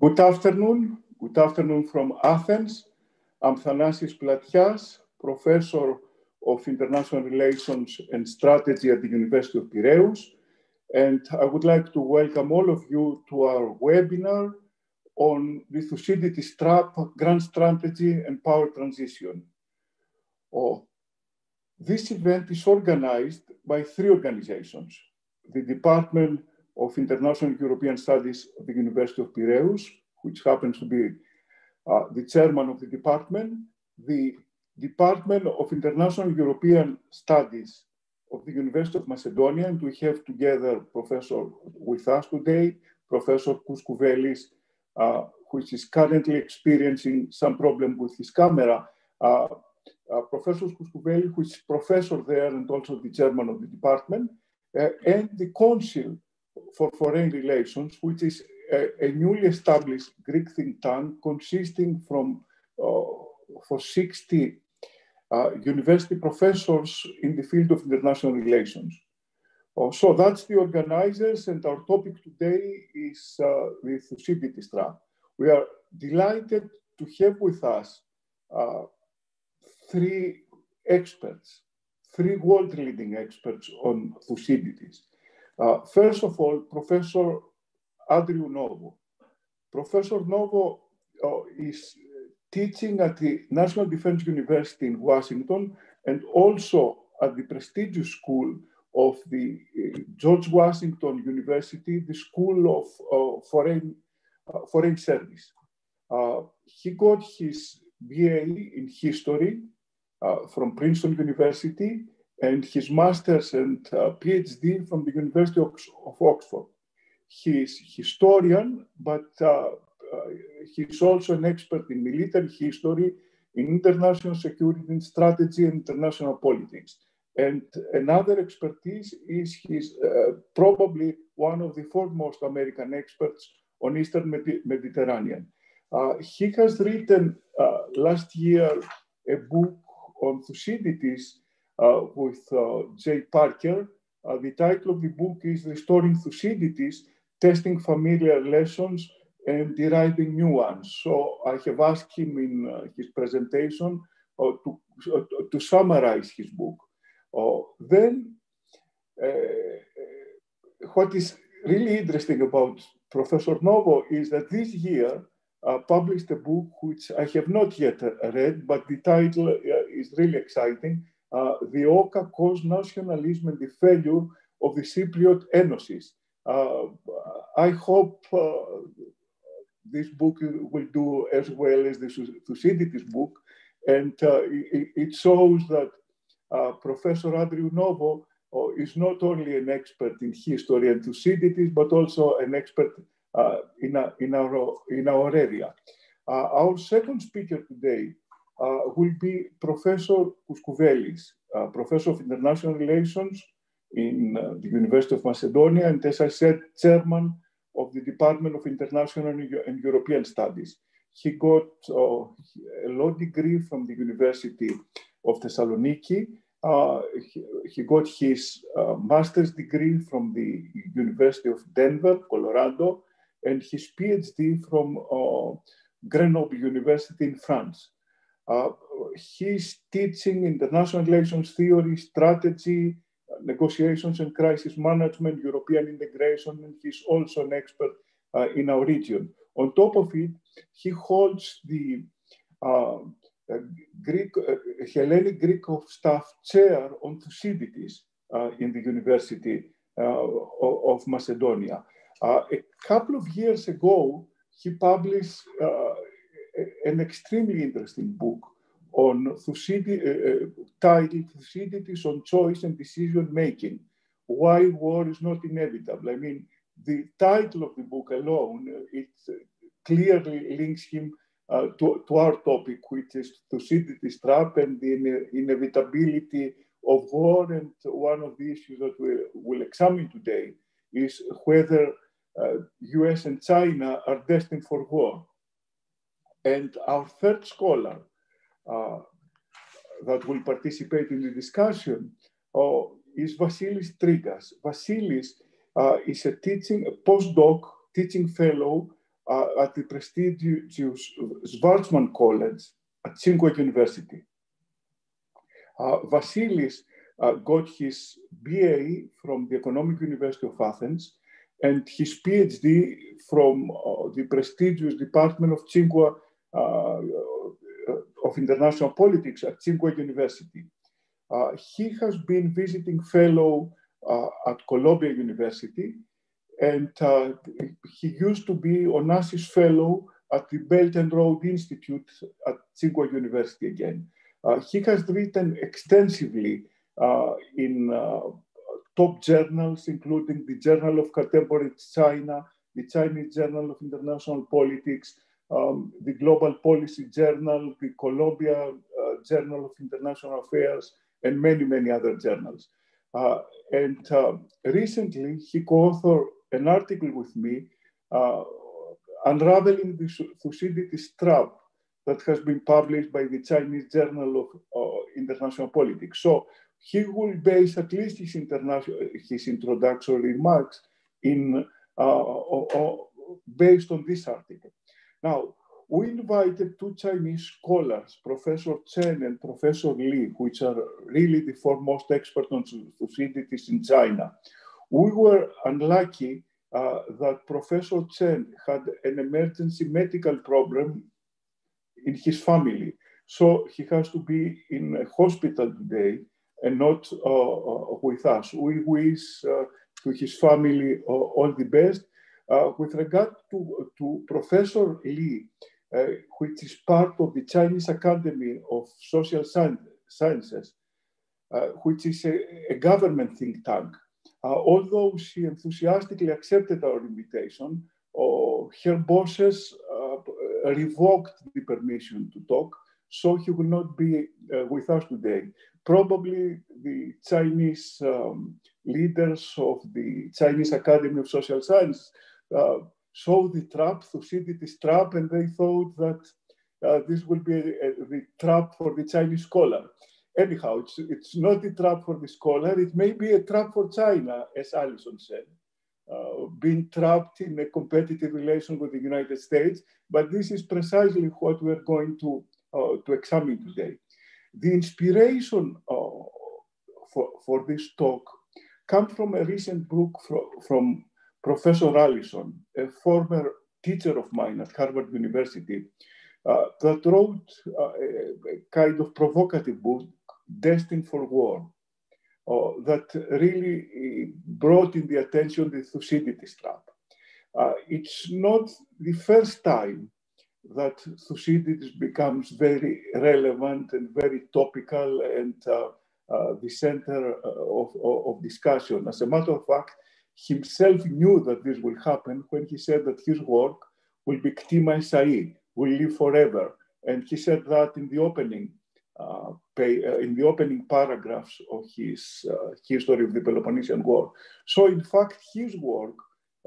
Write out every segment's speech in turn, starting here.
Good afternoon. Good afternoon from Athens. I'm Thanasis Platias, Professor of International Relations and Strategy at the University of Piraeus. And I would like to welcome all of you to our webinar on the Thucydides trap, grand strategy and power transition. Oh, this event is organized by three organizations. The Department of International European Studies at the University of Piraeus, which happens to be uh, the chairman of the department, the Department of International European Studies of the University of Macedonia, and we have together professor with us today, Professor Kouskouvelis, uh, which is currently experiencing some problem with his camera. Uh, uh, professor Kouskouvelis, who is professor there and also the chairman of the department, uh, and the Council for Foreign Relations, which is a, a newly established Greek think tank consisting from uh, for 60 uh, university professors in the field of international relations. Uh, so that's the organizers, and our topic today is the Thucydides trap. We are delighted to have with us uh, three experts, three world-leading experts on Thucydides. Uh, first of all, Professor Andrew Novo. Professor Novo uh, is teaching at the National Defense University in Washington and also at the prestigious school of the uh, George Washington University, the School of uh, Foreign, uh, Foreign Service. Uh, he got his BA in history uh, from Princeton University and his master's and uh, PhD from the University of, of Oxford. He is historian, but uh, he's also an expert in military history, in international security and strategy and international politics. And another expertise is he's uh, probably one of the foremost American experts on Eastern Med- Mediterranean. Uh, he has written uh, last year a book on Thucydides uh, with uh, Jay Parker. the title of the book is Restoring Thucydides, Testing Familiar Lessons and deriving new ones. So I have asked him in uh, his presentation uh, to, uh, to summarize his book. Uh, then, uh, what is really interesting about Professor Novo is that this year uh, published a book which I have not yet read, but the title is really exciting. The EOKA caused nationalism and the failure of the Cypriot Enosis. I hope this book will do as well as the Thucydides book. And uh, it, it, shows that uh, Professor Andrew Novo uh, is not only an expert in history and Thucydides, but also an expert uh, in, a, in, our, in our area. Uh, our second speaker today uh, will be Professor Kouskouvelis, Professor of International Relations in the University of Macedonia, and as I said, Chairman of the Department of International and European Studies. He got uh, a law degree from the University of Thessaloniki. Uh, he, he, got his uh, master's degree from the University of Denver, Colorado, and his PhD from uh, Grenoble University in France. Uh, he's teaching international relations theory, strategy, negotiations and crisis management, European integration, and he's also an expert uh, in our region. On top of it, he holds the uh, uh Greek, uh, Hellenic Greek of Staff Chair on Thucydides uh, in the University of Macedonia. a couple of years ago, he published an extremely interesting book on Thucydides, uh, uh, titled Thucydides on Choice and Decision Making, Why War is Not Inevitable. I mean, the title of the book alone, uh, it clearly links him uh, to, to, our topic, which is Thucydides trap and the inevitability of war. And one of the issues that we will examine today is whether uh, US and China are destined for war. And our third scholar, uh, that will participate in the discussion uh, is Vasilis Trigkas. Vasilis uh, is a teaching, a postdoc teaching fellow at the prestigious Schwarzman College at Tsinghua University. Vasilis got his BA from the Economic University of Athens and his PhD from uh, the prestigious Department of uh, of International Politics at Tsinghua University. Uh, he has been visiting fellow at Columbia University, and he used to be Onassis Fellow at the Belt and Road Institute at Tsinghua University again. Uh, he has written extensively uh, in uh, top journals, including the Journal of Contemporary China, the Chinese Journal of International Politics, um, the Global Policy Journal, the Columbia uh, Journal of International Affairs, and many, many other journals. Uh, and uh, recently, he co-authored an article with me uh, unraveling the Thucydides trap that has been published by the Chinese Journal of uh, International Politics. So he will base at least his, international, his introductory remarks in, uh, based on this article. Now, we invited two Chinese scholars, Professor Chen and Professor Li, which are really the foremost experts on Thucydides in China. We were unlucky uh, that Professor Chen had an emergency medical problem in his family. So he has to be in a hospital today and not uh, uh, with us. We wish uh, to his family all the best. With regard to, to Professor Li, which is part of the Chinese Academy of Social Sciences, which is a, a government think tank, uh, although she enthusiastically accepted our invitation, uh, her bosses uh, revoked the permission to talk, so he will not be with us today. Probably the Chinese um, leaders of the Chinese Academy of Social Science uh, saw the trap, Thucydides trap, and they thought that uh, this will be a, the trap for the Chinese scholar. Anyhow, it's, it's not a trap for the scholar, it may be a trap for China, as Allison said. Uh, being trapped in a competitive relation with the United States, but this is precisely what we're going to, uh, to examine today. The inspiration uh, for, for this talk comes from a recent book from, from Professor Allison, a former teacher of mine at Harvard University, uh, that wrote uh, a, kind of provocative book, Destined for War, uh, that really uh, brought in the attention of the Thucydides trap. Uh, it's not the first time that Thucydides becomes very relevant and very topical and uh, the center of, of, discussion. As a matter of fact, himself knew that this will happen when he said that his work will be Ktima Esai, will live forever. And he said that in the opening, uh, pay, uh, in the opening paragraphs of his uh, history of the Peloponnesian War. So in fact, his work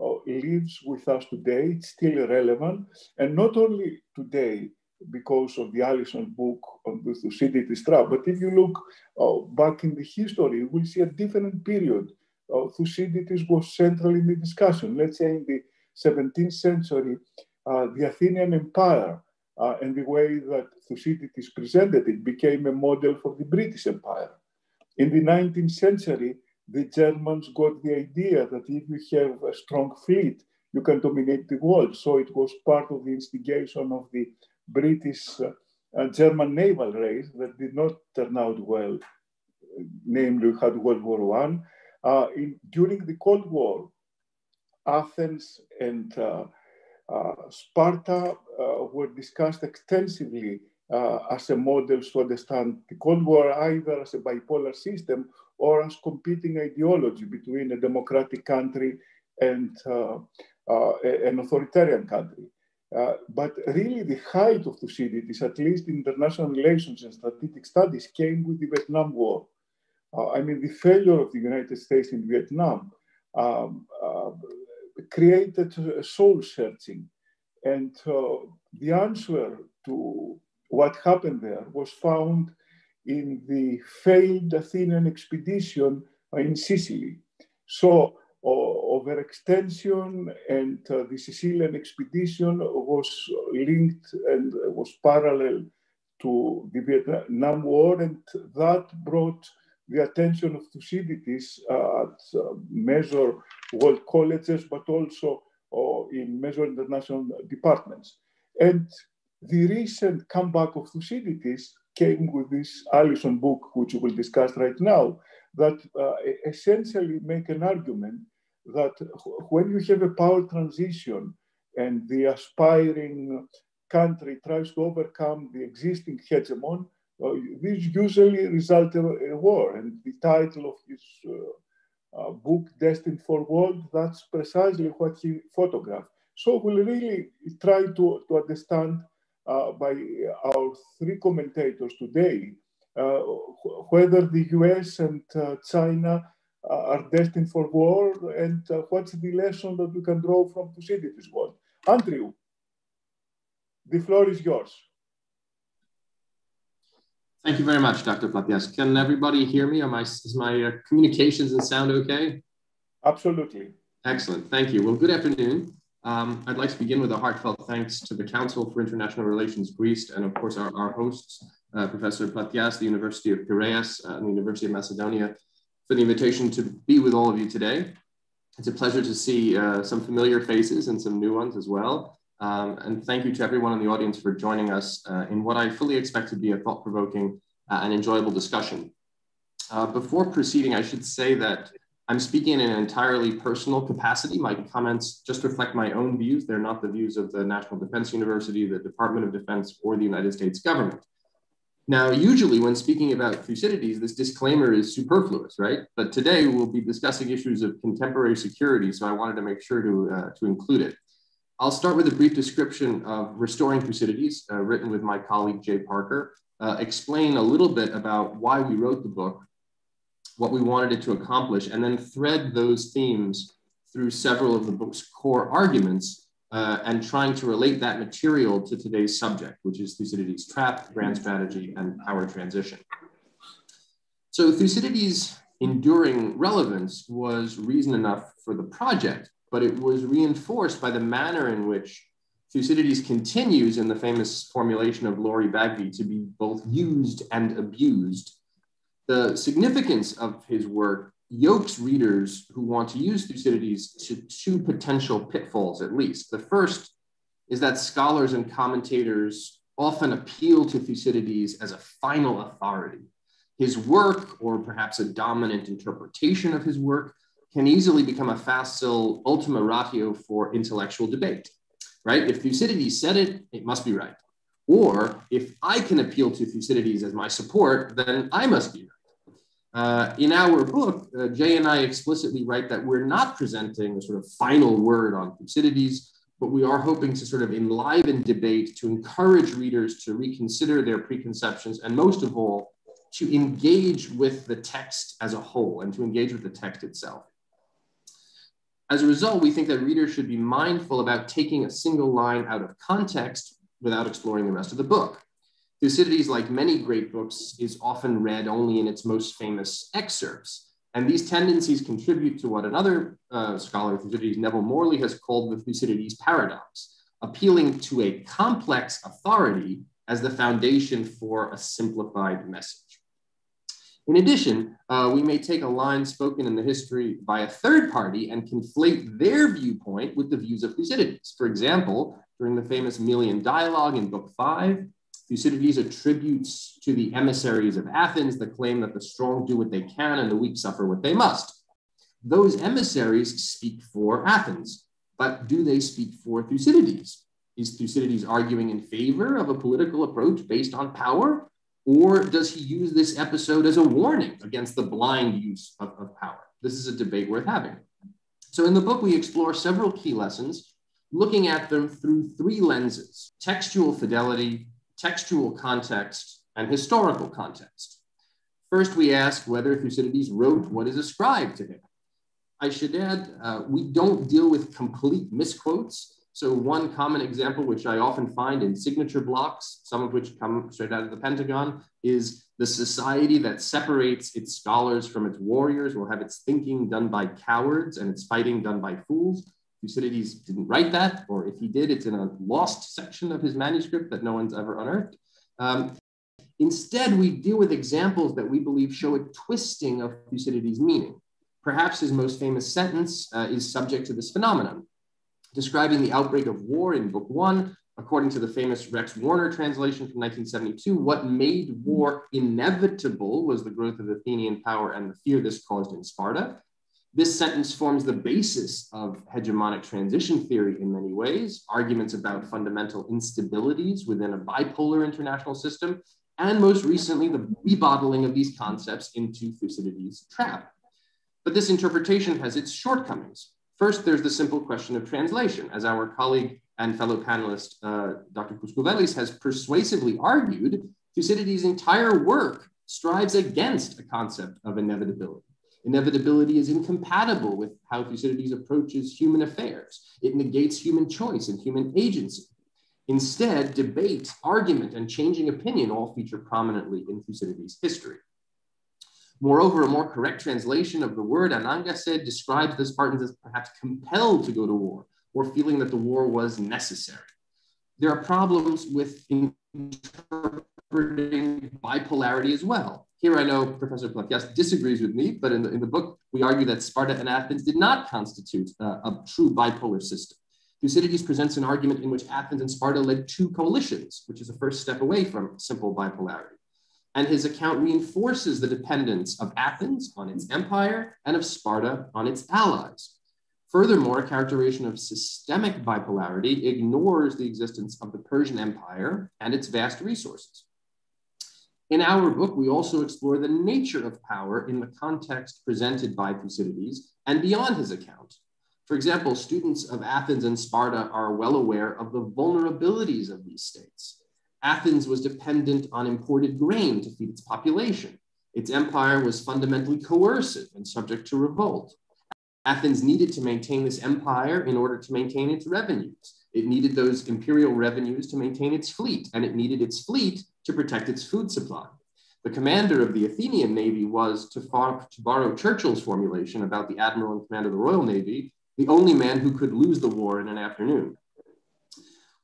uh, lives with us today. It's still relevant. And not only today, because of the Allison book on the Thucydides trap, but if you look uh, back in the history, you will see a different period. Uh, Thucydides was central in the discussion. Let's say in the 17th century, uh, the Athenian Empire uh, and the way that Thucydides presented it became a model for the British Empire. In the 19th century, the Germans got the idea that if you have a strong fleet, you can dominate the world. So it was part of the instigation of the British uh, and German naval race that did not turn out well. Namely, we had World War One. Uh, during the Cold War, Athens and uh, uh Sparta uh, were discussed extensively as a model to understand the Cold War either as a bipolar system or as competing ideology between a democratic country and an authoritarian country. Uh, but really the height of Thucydides, at least in international relations and strategic studies, came with the Vietnam War. Uh, I mean, the failure of the United States in Vietnam um, uh, created soul searching. And uh, the answer to what happened there was found in the failed Athenian expedition in Sicily. So, overextension and uh, the Sicilian expedition was linked and was parallel to the Vietnam War, and that brought the attention of Thucydides uh, at uh, major world colleges, but also uh, in major international departments. And the recent comeback of Thucydides came with this Allison book, which we will discuss right now, that uh, essentially make an argument that when you have a power transition and the aspiring country tries to overcome the existing hegemon, uh, this usually results in a war. And the title of his uh, uh, book, Destined for War, that's precisely what he photographed. So we'll really try to, to understand uh, by our three commentators today uh, whether the US and uh, China are destined for war and what's the lesson that we can draw from Thucydides' world. Andrew, the floor is yours. Thank you very much, Dr. Platias. Can everybody hear me? Am I, is my uh, communications and sound okay? Absolutely. Excellent. Thank you. Well, good afternoon. Um, I'd like to begin with a heartfelt thanks to the Council for International Relations Greece and, of course, our, our hosts, uh, Professor Platias, the University of Piraeus uh, and the University of Macedonia, for the invitation to be with all of you today. It's a pleasure to see uh, some familiar faces and some new ones as well. Um, and thank you to everyone in the audience for joining us uh, in what I fully expect to be a thought-provoking uh, and enjoyable discussion. Uh, before proceeding, I should say that I'm speaking in an entirely personal capacity. My comments just reflect my own views. They're not the views of the National Defense University, the Department of Defense, or the United States government. Now, usually when speaking about Thucydides, this disclaimer is superfluous, right? But today we'll be discussing issues of contemporary security, so I wanted to make sure to, uh, to include it. I'll start with a brief description of Restoring Thucydides, uh, written with my colleague Jay Parker, uh, explain a little bit about why we wrote the book, what we wanted it to accomplish, and then thread those themes through several of the book's core arguments uh, and trying to relate that material to today's subject, which is Thucydides' trap, grand strategy, and power transition. So Thucydides' enduring relevance was reason enough for the project, but it was reinforced by the manner in which Thucydides continues in the famous formulation of Laurie Bagby to be both used and abused. The significance of his work yokes readers who want to use Thucydides to two potential pitfalls, at least. The first is that scholars and commentators often appeal to Thucydides as a final authority. His work, or perhaps a dominant interpretation of his work, can easily become a facile ultima ratio for intellectual debate, right? If Thucydides said it, it must be right. Or if I can appeal to Thucydides as my support, then I must be right. Uh, in our book, uh, Jay and I explicitly write that we're not presenting a sort of final word on Thucydides, but we are hoping to sort of enliven debate to encourage readers to reconsider their preconceptions and most of all, to engage with the text as a whole and to engage with the text itself. As a result, we think that readers should be mindful about taking a single line out of context without exploring the rest of the book. Thucydides, like many great books, is often read only in its most famous excerpts. And these tendencies contribute to what another uh, scholar of Thucydides, Neville Morley, has called the Thucydides paradox, appealing to a complex authority as the foundation for a simplified message. In addition, uh, we may take a line spoken in the history by a third party and conflate their viewpoint with the views of Thucydides. For example, during the famous Melian dialogue in Book 5, Thucydides attributes to the emissaries of Athens the claim that the strong do what they can and the weak suffer what they must. Those emissaries speak for Athens, but do they speak for Thucydides? Is Thucydides arguing in favor of a political approach based on power? Or does he use this episode as a warning against the blind use of, of power? This is a debate worth having. So, in the book, we explore several key lessons, looking at them through three lenses textual fidelity, textual context, and historical context. First, we ask whether Thucydides wrote what is ascribed to him. I should add, uh, we don't deal with complete misquotes. So one common example, which I often find in signature blocks, some of which come straight out of the Pentagon, is The society that separates its scholars from its warriors will have its thinking done by cowards and its fighting done by fools. Thucydides didn't write that, or if he did, it's in a lost section of his manuscript that no one's ever unearthed. Um, instead, we deal with examples that we believe show a twisting of Thucydides' meaning. Perhaps his most famous sentence uh, is subject to this phenomenon. Describing the outbreak of war in Book One, according to the famous Rex Warner translation from 1972, what made war inevitable was the growth of Athenian power and the fear this caused in Sparta. This sentence forms the basis of hegemonic transition theory in many ways, arguments about fundamental instabilities within a bipolar international system, and most recently, the rebottling of these concepts into Thucydides' trap. But this interpretation has its shortcomings. First, there's the simple question of translation. As our colleague and fellow panelist, uh, Dr. Kouskouvelis, has persuasively argued, Thucydides' entire work strives against a concept of inevitability. Inevitability is incompatible with how Thucydides approaches human affairs. It negates human choice and human agency. Instead, debate, argument, and changing opinion all feature prominently in Thucydides' history. Moreover, a more correct translation of the word anankasai, describes the Spartans as perhaps compelled to go to war or feeling that the war was necessary. There are problems with interpreting bipolarity as well. Here I know Professor Platias disagrees with me, but in the, in the book, we argue that Sparta and Athens did not constitute uh, a true bipolar system. Thucydides presents an argument in which Athens and Sparta led two coalitions, which is a first step away from simple bipolarity and his account reinforces the dependence of Athens on its empire and of Sparta on its allies. Furthermore, a characterization of systemic bipolarity ignores the existence of the Persian Empire and its vast resources. In our book, we also explore the nature of power in the context presented by Thucydides and beyond his account. For example, students of Athens and Sparta are well aware of the vulnerabilities of these states. Athens was dependent on imported grain to feed its population. Its empire was fundamentally coercive and subject to revolt. Athens needed to maintain this empire in order to maintain its revenues. It needed those imperial revenues to maintain its fleet, and it needed its fleet to protect its food supply. The commander of the Athenian navy was, to, far, to borrow Churchill's formulation about the admiral in command of the Royal Navy, the only man who could lose the war in an afternoon.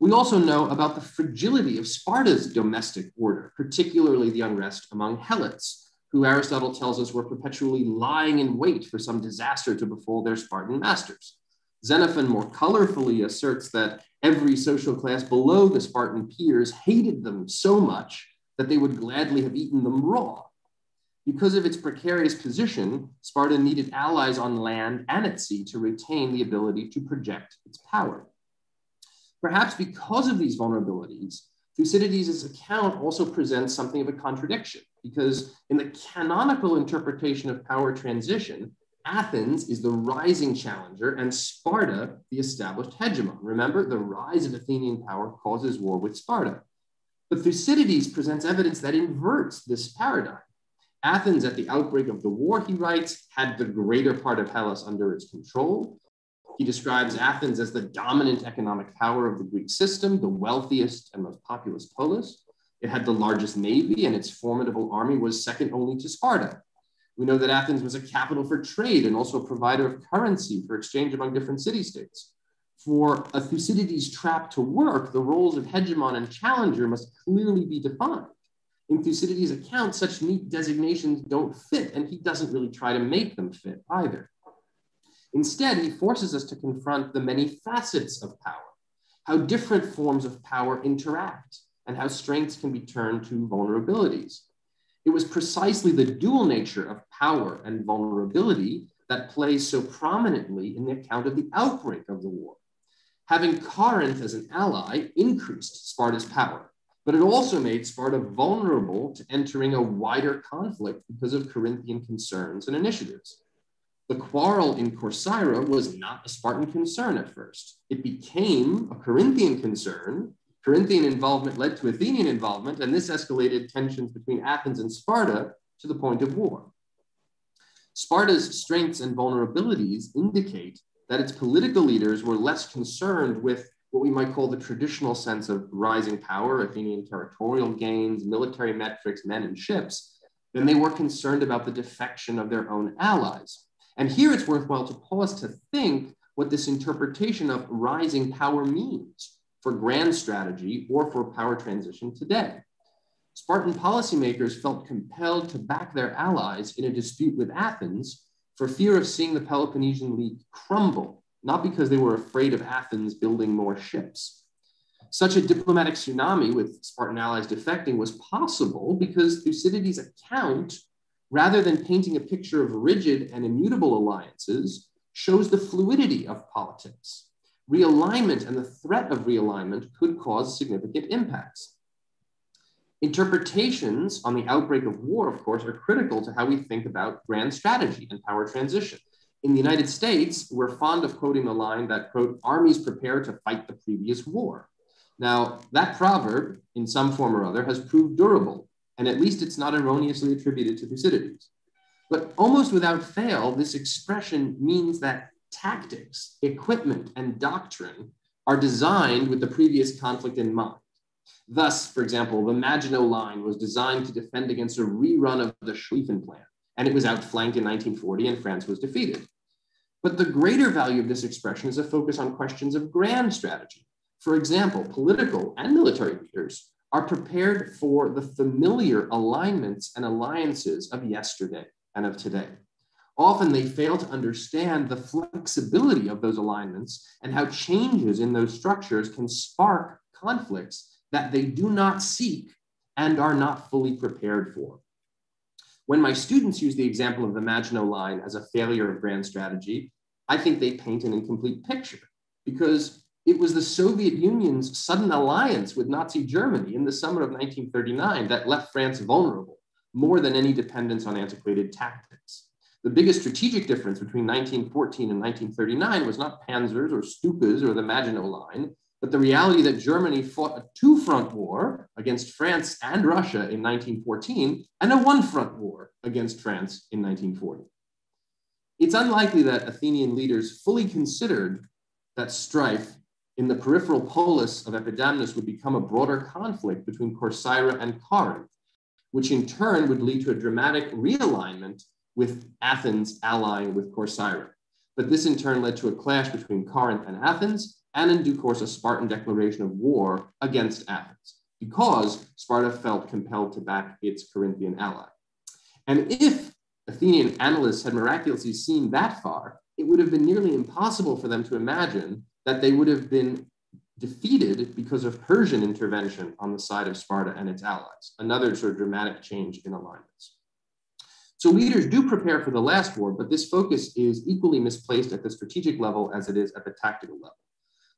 We also know about the fragility of Sparta's domestic order, particularly the unrest among Helots, who Aristotle tells us were perpetually lying in wait for some disaster to befall their Spartan masters. Xenophon more colorfully asserts that every social class below the Spartan peers hated them so much that they would gladly have eaten them raw. Because of its precarious position, Sparta needed allies on land and at sea to retain the ability to project its power. Perhaps because of these vulnerabilities, Thucydides' account also presents something of a contradiction, because in the canonical interpretation of power transition, Athens is the rising challenger and Sparta the established hegemon. Remember, the rise of Athenian power causes war with Sparta. But Thucydides presents evidence that inverts this paradigm. Athens, at the outbreak of the war, he writes, had the greater part of Hellas under its control, he describes Athens as the dominant economic power of the Greek system, the wealthiest and most populous polis. It had the largest navy, and its formidable army was second only to Sparta. We know that Athens was a capital for trade and also a provider of currency for exchange among different city states. For a Thucydides trap to work, the roles of hegemon and challenger must clearly be defined. In Thucydides' account, such neat designations don't fit, and he doesn't really try to make them fit either. Instead, he forces us to confront the many facets of power, how different forms of power interact, and how strengths can be turned to vulnerabilities. It was precisely the dual nature of power and vulnerability that plays so prominently in the account of the outbreak of the war. Having Corinth as an ally increased Sparta's power, but it also made Sparta vulnerable to entering a wider conflict because of Corinthian concerns and initiatives. The quarrel in Corcyra was not a Spartan concern at first. It became a Corinthian concern. Corinthian involvement led to Athenian involvement, and this escalated tensions between Athens and Sparta to the point of war. Sparta's strengths and vulnerabilities indicate that its political leaders were less concerned with what we might call the traditional sense of rising power, Athenian territorial gains, military metrics, men and ships, than they were concerned about the defection of their own allies. And here it's worthwhile to pause to think what this interpretation of rising power means for grand strategy or for power transition today. Spartan policymakers felt compelled to back their allies in a dispute with Athens for fear of seeing the Peloponnesian League crumble, not because they were afraid of Athens building more ships. Such a diplomatic tsunami with Spartan allies defecting was possible because Thucydides' account, rather than painting a picture of rigid and immutable alliances, shows the fluidity of politics. Realignment and the threat of realignment could cause significant impacts. Interpretations on the outbreak of war, of course, are critical to how we think about grand strategy and power transition. In the United States, we're fond of quoting the line that, quote, armies prepare to fight the previous war. Now, that proverb, in some form or other, has proved durable, and at least it's not erroneously attributed to Thucydides. But almost without fail, this expression means that tactics, equipment, and doctrine are designed with the previous conflict in mind. Thus, for example, the Maginot Line was designed to defend against a rerun of the Schlieffen Plan, and it was outflanked in 1940 and France was defeated. But the greater value of this expression is a focus on questions of grand strategy, for example, political and military leaders are prepared for the familiar alignments and alliances of yesterday and of today. Often they fail to understand the flexibility of those alignments and how changes in those structures can spark conflicts that they do not seek and are not fully prepared for. When my students use the example of the Maginot Line as a failure of grand strategy, I think they paint an incomplete picture because it was the Soviet Union's sudden alliance with Nazi Germany in the summer of 1939 that left France vulnerable, more than any dependence on antiquated tactics. The biggest strategic difference between 1914 and 1939 was not panzers or stukas or the Maginot Line, but the reality that Germany fought a two front war against France and Russia in 1914 and a one front war against France in 1940. It's unlikely that Athenian leaders fully considered that strife in the peripheral polis of Epidamnus would become a broader conflict between Corcyra and Corinth, which in turn would lead to a dramatic realignment with Athens allying with Corcyra. But this in turn led to a clash between Corinth and Athens, and in due course, a Spartan declaration of war against Athens, because Sparta felt compelled to back its Corinthian ally. And if Athenian analysts had miraculously seen that far, it would have been nearly impossible for them to imagine that they would have been defeated because of Persian intervention on the side of Sparta and its allies, another sort of dramatic change in alignments. So leaders do prepare for the last war, but this focus is equally misplaced at the strategic level as it is at the tactical level.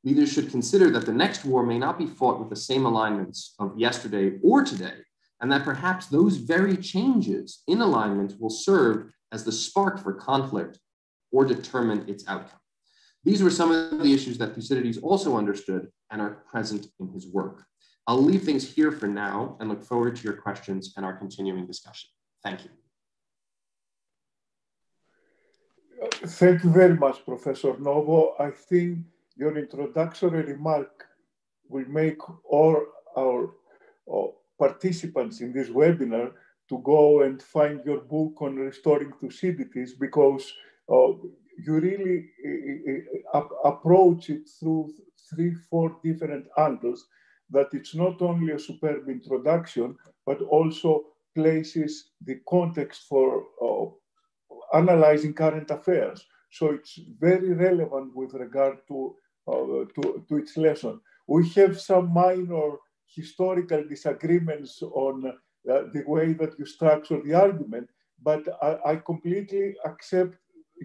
Leaders should consider that the next war may not be fought with the same alignments of yesterday or today, and that perhaps those very changes in alignments will serve as the spark for conflict or determine its outcome. These were some of the issues that Thucydides also understood and are present in his work. I'll leave things here for now and look forward to your questions and our continuing discussion. Thank you. Thank you very much, Professor Novo. I think your introductory remark will make all our uh, participants in this webinar to go and find your book on restoring Thucydides because uh, you really uh, uh, approach it through three, four different angles, that it's not only a superb introduction, but also places the context for uh, analyzing current affairs. So it's very relevant with regard to, uh, to, to, its lesson. We have some minor historical disagreements on uh, the way that you structure the argument, but I, I completely accept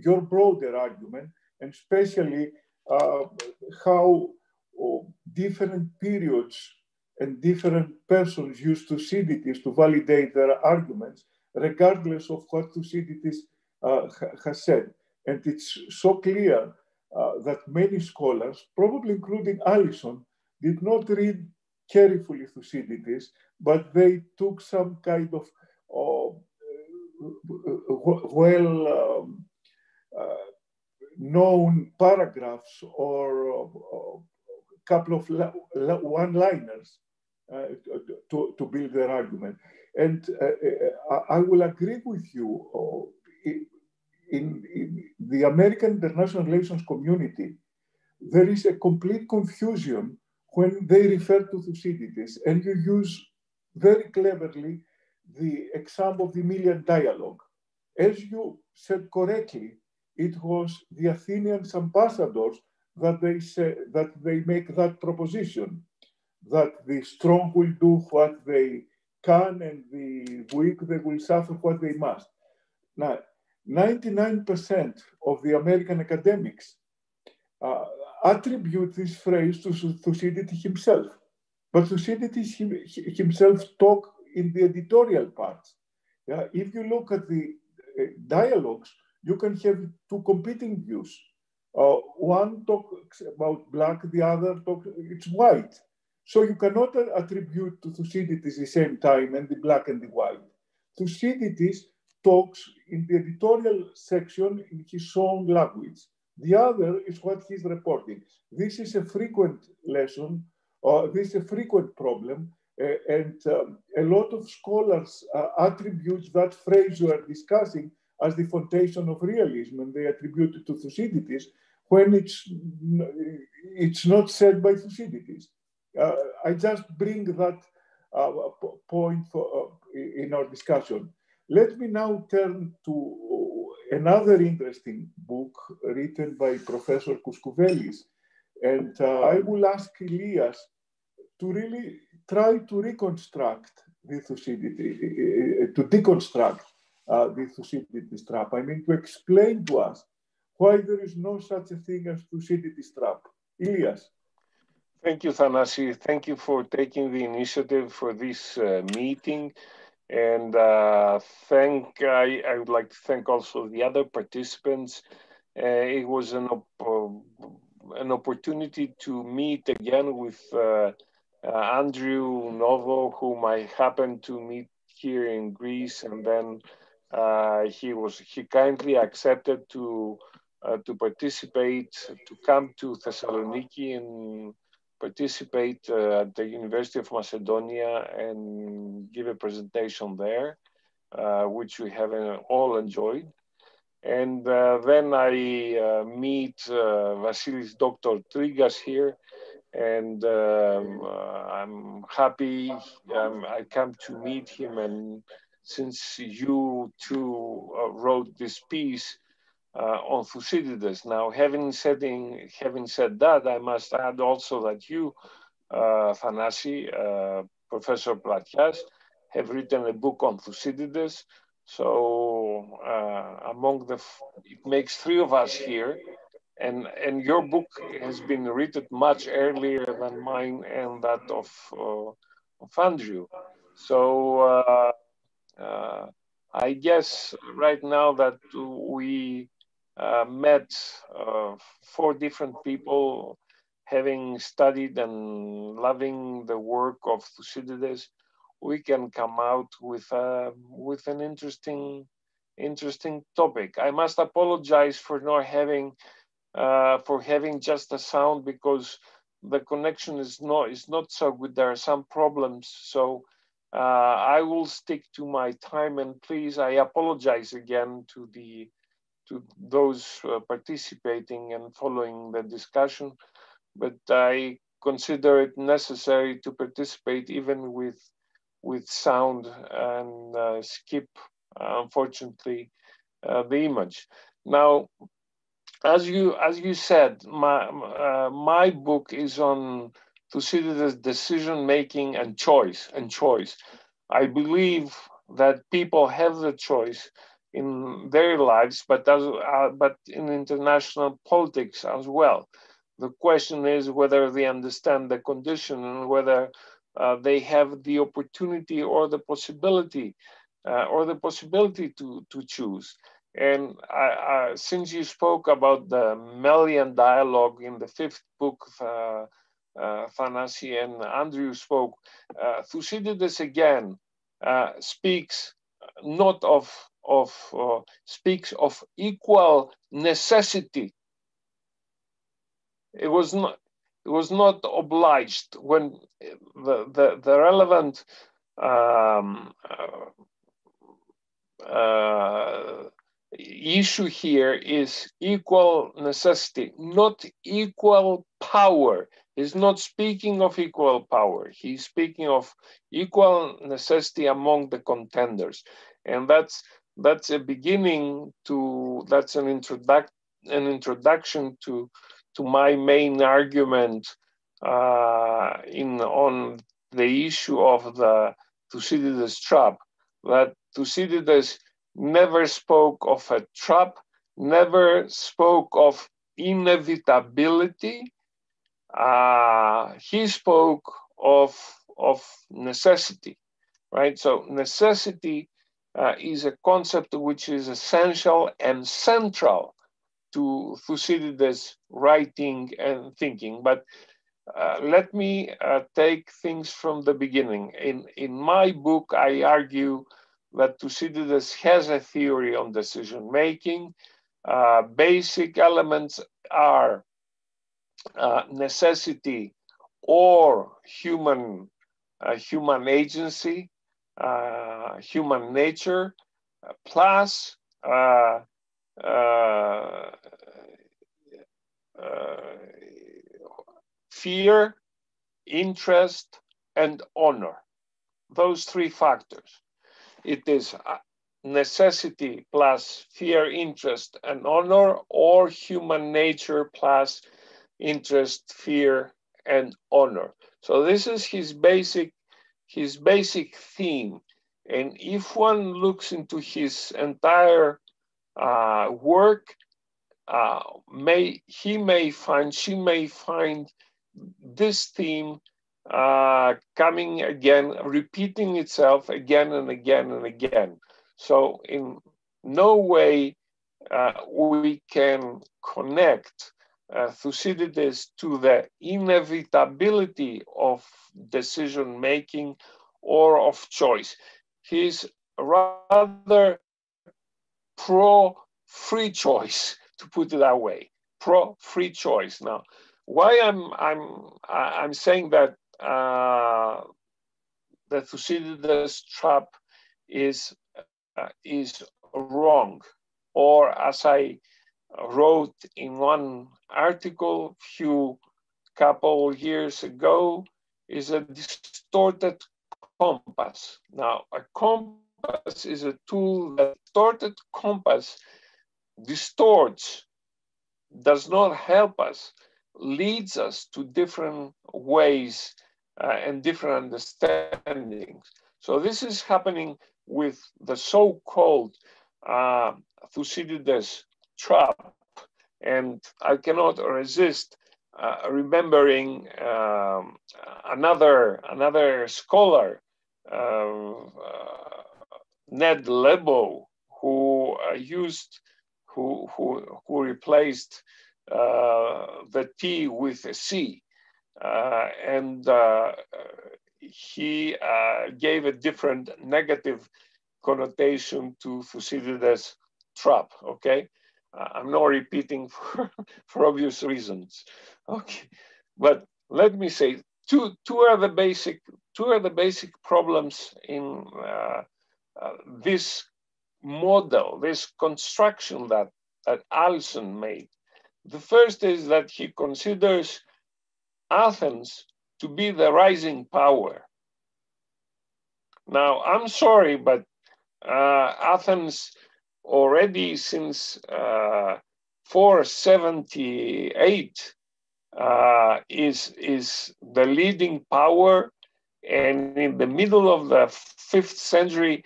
your broader argument, and especially uh, how uh, different periods and different persons use Thucydides to validate their arguments, regardless of what Thucydides uh, has said. And it's so clear uh, that many scholars, probably including Allison, did not read carefully Thucydides, but they took some kind of uh, well um, uh, known paragraphs or a couple of one-liners uh, to, to build their argument. And uh, uh, I will agree with you. In, in, the American international relations community, there is a complete confusion when they refer to Thucydides, and you use very cleverly the example of the Melian dialogue. As you said correctly, it was the Athenians ambassadors that they say that they make that proposition that the strong will do what they can and the weak they will suffer what they must. Now, 99% of the American academics uh, attribute this phrase to Thucydides himself. But Thucydides himself talk in the editorial parts. Yeah, if you look at the uh, dialogues, you can have two competing views. Uh, one talks about black, the other talks, it's white. So you cannot attribute to Thucydides the same time and the black and the white. Thucydides talks in the editorial section in his own language. The other is what he's reporting. This is a frequent lesson, or this is a frequent problem, uh, and um, a lot of scholars uh, attribute that phrase you are discussing as the foundation of realism, and they attribute it to Thucydides when it's, it's not said by Thucydides. Uh, I just bring that uh, point for, uh, in our discussion. Let me now turn to another interesting book written by Professor Kouskouvelis. And uh, I will ask Elias to really try to reconstruct the Thucydides, uh, to deconstruct uh, the Thucydides trap. I mean, to explain to us why there is no such a thing as Thucydides trap. Elias. Thank you, Thanasi. Thank you for taking the initiative for this uh, meeting. And uh, thank I, I would like to thank also the other participants. Uh, it was an, op uh, an opportunity to meet again with uh, uh, Andrew Novo, whom I happened to meet here in Greece, and then he was he kindly accepted to to participate to come to Thessaloniki and participate uh, at the University of Macedonia and give a presentation there, uh, which we have uh, all enjoyed. And uh, then I uh, meet uh, Vasilis Dr. Trigkas here, and um, I'm happy um, I come to meet him. And since you two wrote this piece, uh, on Thucydides. Now, having said, having said that, I must add also that you, uh, Thanasi, uh, Professor Platias, have written a book on Thucydides. So uh, among the, it makes three of us here. And, and your book has been written much earlier than mine and that of, uh, of Andrew. So uh, I guess right now that we uh, met uh, four different people having studied and loving the work of Thucydides, we can come out with uh, with an interesting interesting topic. I must apologize for not having uh, for having just a sound because the connection is not is not so good. There are some problems, so uh, I will stick to my time. And please, I apologize again to the to those uh, participating and following the discussion, but I consider it necessary to participate even with with sound and uh, skip, unfortunately, uh, the image. Now, as you as you said, my uh, my book is on Thucydides' decision making and choice and choice. I believe that people have the choice in their lives, but as uh, but in international politics as well. The question is whether they understand the condition and whether uh, they have the opportunity or the possibility uh, or the possibility to to choose. And since you spoke about the Melian dialogue in the fifth book, uh, Thanasi and Andrew spoke, uh, Thucydides again uh, speaks not of of uh, speaks of equal necessity. It was not it was not obliged when the, the, the relevant um, uh, uh, issue here is equal necessity, not equal power. He's not speaking of equal power. He's speaking of equal necessity among the contenders. And that's that's a beginning to that's an introduction an introduction to to my main argument uh, in on the issue of the Thucydides trap that Thucydides never spoke of a trap, never spoke of inevitability. Uh, he spoke of, of necessity, right? So necessity uh, is a concept which is essential and central to Thucydides' writing and thinking. But uh, let me uh, take things from the beginning. In, in my book, I argue that Thucydides has a theory on decision making. Uh, basic elements are uh, necessity or human, uh, human agency, uh, human nature, plus uh, uh, fear, interest, and honor. Those three factors. It is necessity plus fear, interest, and honor, or human nature plus interest, fear, and honor. So this is his basic his basic theme. And if one looks into his entire uh, work, uh, may he may find, she may find this theme uh, coming again, repeating itself again and again and again. So in no way uh, we can connect uh, Thucydides to the inevitability of decision making or of choice. He's rather pro free choice, to put it that way, pro free choice. Now, why I'm I'm I'm saying that uh, the Thucydides trap is uh, is wrong, or as I wrote in one article few couple years ago, is a distorted compass. Now, a compass is a tool that distorted compass distorts, does not help us, leads us to different ways uh, and different understandings. So this is happening with the so-called uh, Thucydides trap. And I cannot resist uh, remembering um, another, another scholar, uh, Ned Lebow, who uh, used, who, who, who replaced uh, the T with a C. Uh, and he gave a different negative connotation to Thucydides trap, okay? I'm not repeating for, for obvious reasons. Okay, but let me say two two are the basic two are the basic problems in uh, uh, this model, this construction that that Allison made. The first is that he considers Athens to be the rising power. Now, I'm sorry, but uh, Athens already since uh, 478 uh, is, is the leading power. And in the middle of the fifth century,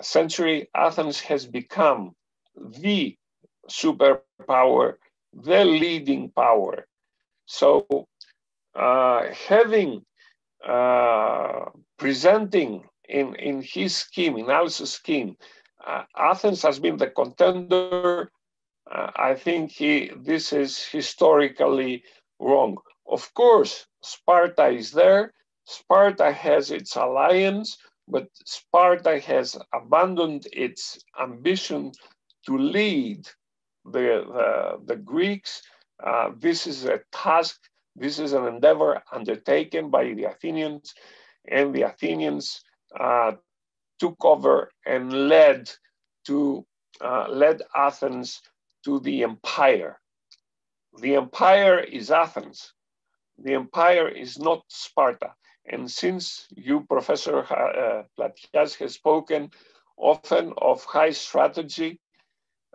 century, Athens has become the superpower, the leading power. So uh, having uh, presenting in, in his scheme, in Alice's scheme, uh, Athens has been the contender. Uh, I think he, this is historically wrong. Of course, Sparta is there. Sparta has its alliance, but Sparta has abandoned its ambition to lead the, the, Greeks. Uh, this is a task This is an endeavor undertaken by the Athenians, and the Athenians uh, took over and led to uh, led Athens to the empire. The empire is Athens. The empire is not Sparta. And since you, Professor uh, Platias, has spoken often of high strategy,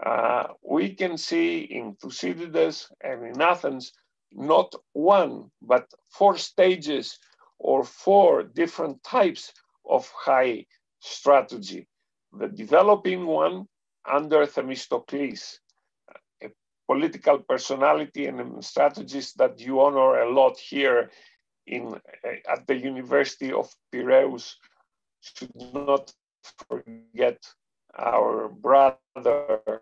uh, we can see in Thucydides and in Athens not one, but four stages or four different types of high strategy. The developing one under Themistocles, a political personality and strategist that you honor a lot here in, eh, at the University of Piraeus, should not forget our brother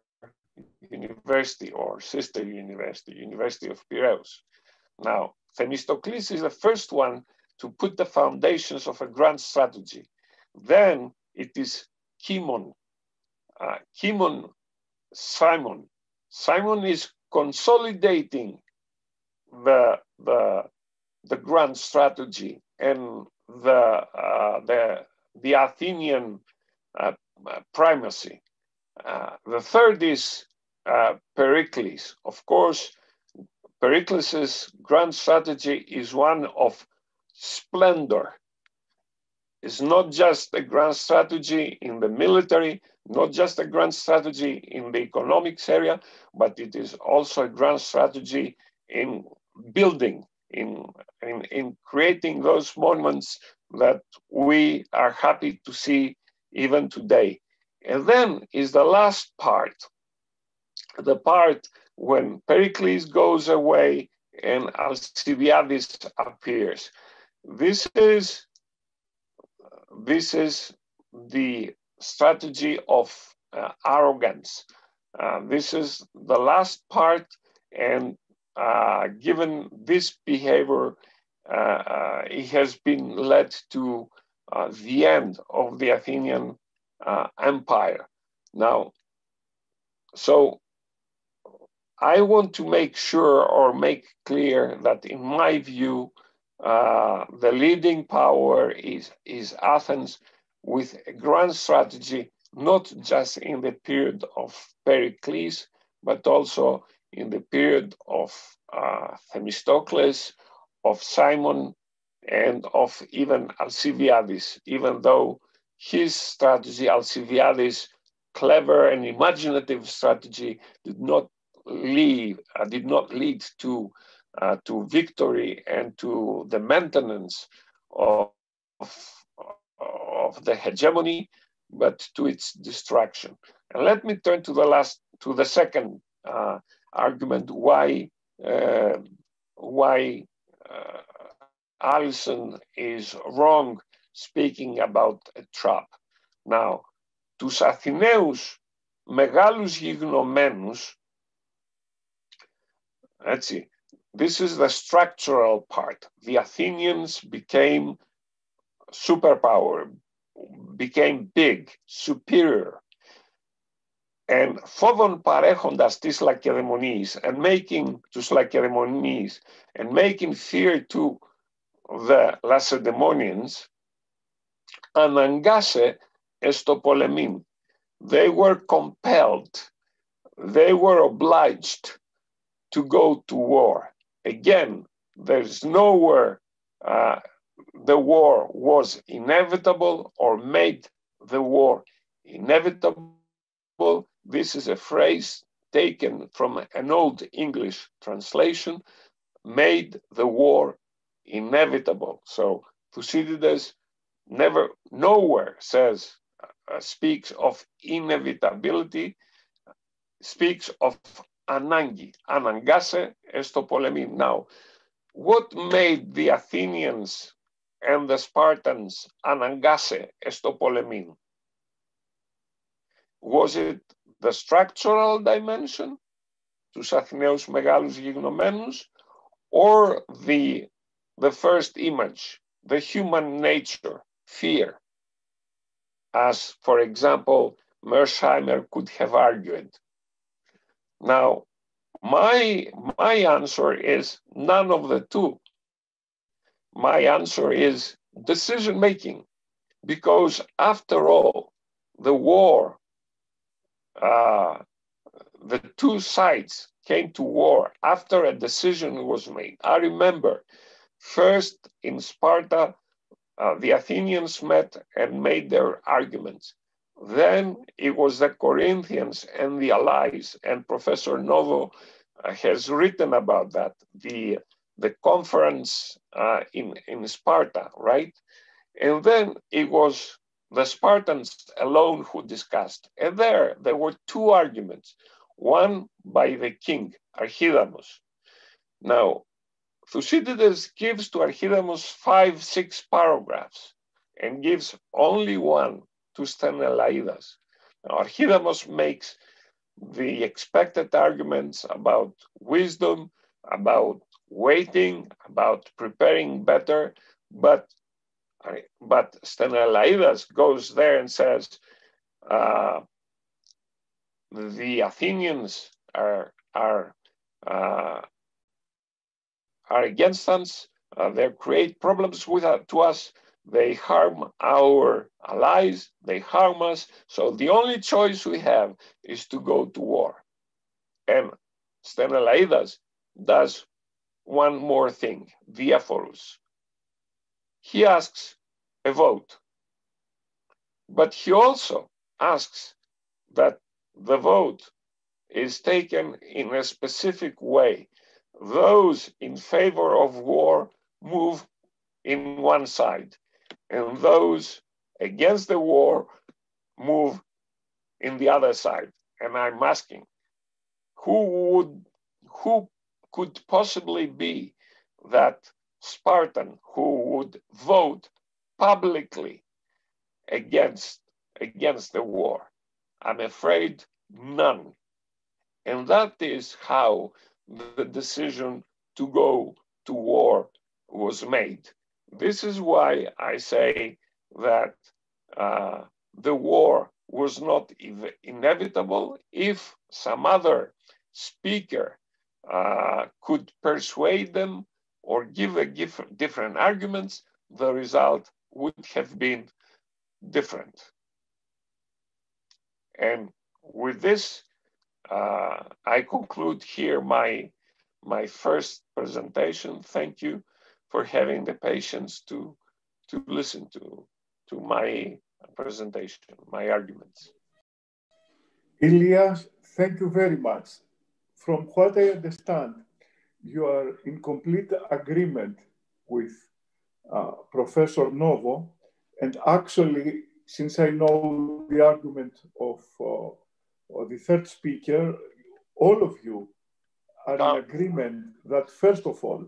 university or sister university, University of Piraeus. Now, Themistocles is the first one to put the foundations of a grand strategy. Then it is Cimon. Uh, Cimon, Simon. Cimon is consolidating the, the, the grand strategy and the, uh, the, the Athenian uh, primacy. Uh, the third is uh, Pericles. Of course, Pericles' grand strategy is one of splendor. It's not just a grand strategy in the military, not just a grand strategy in the economics area, but it is also a grand strategy in building, in, in, in creating those moments that we are happy to see even today. And then is the last part, the part when Pericles goes away and Alcibiades appears. This is, this is the strategy of uh, arrogance. Uh, this is the last part, and uh, given this behavior, uh, uh, it has been led to uh, the end of the Athenian empire. Now, so I want to make sure or make clear that in my view, uh, the leading power is, is Athens with a grand strategy, not just in the period of Pericles, but also in the period of uh, Themistocles, of Cimon, and of even Alcibiades, even though his strategy, Alcibiades' clever and imaginative strategy, did not lead uh, did not lead to uh, to victory and to the maintenance of, of the hegemony, but to its destruction. And let me turn to the last to the second uh, argument why uh, why uh, Allison is wrong speaking about a trap. Now, τους Αθηναίους μεγάλους γιγνωμένους, έτσι, this is the structural part. The Athenians became superpower, became big, superior. And φόβον παρέχοντας τις Λακεδαιμονίες and making τους Λακεδαιμονίες and making fear to the Lacedaemonians, αναγκάσε εστο πολεμήν. They were compelled, they were obliged to go to war. Again, there's nowhere uh, the war was inevitable or made the war inevitable. This is a phrase taken from an old English translation, made the war inevitable. So Thucydides never, nowhere says, uh, speaks of inevitability, speaks of ανάγκη, αναγκάσε στο πολεμή. Now, what made the Athenians and the Spartans αναγκάσε στο πολεμή? Was it the structural dimension, τους Αθηναίους μεγάλους γιγνωμένους, or the, the first image, the human nature, fear, as, for example, Mearsheimer could have argued. Now, My, my answer is none of the two. My answer is decision making, because after all, the war, uh, the two sides came to war after a decision was made. I remember first in Sparta, uh, the Athenians met and made their arguments. Then it was the Corinthians and the allies, and Professor Novo uh, has written about that, the, the conference uh, in, in Sparta, right? And then it was the Spartans alone who discussed. And there, there were two arguments one by the king, Archidamus. Now, Thucydides gives to Archidamus five, six paragraphs and gives only one to Sthenelaidas. Now, Archidamus makes the expected arguments about wisdom, about waiting, about preparing better, but but Sthenelaidas goes there and says, uh, the Athenians are are uh, are against us. Uh, they create problems with to us. They harm our allies. They harm us. So the only choice we have is to go to war. And Sthenelaidas does one more thing, Diaphorus. He asks a vote, but he also asks that the vote is taken in a specific way. Those in favor of war move in one side, and those against the war move in the other side. And I'm asking, who would, who could possibly be that Spartan who would vote publicly against against the war? I'm afraid none. And that is how the decision to go to war was made. This is why I say that uh, the war was not inevitable if some other speaker uh, could persuade them or give a different arguments, the result would have been different. And with this, uh, I conclude here my, my first presentation. Thank you for having the patience to, to listen to, to my presentation, my arguments. Ilias, thank you very much. From what I understand, you are in complete agreement with uh, Professor Novo, and actually since I know the argument of uh, the third speaker, all of you are in agreement that, first of all,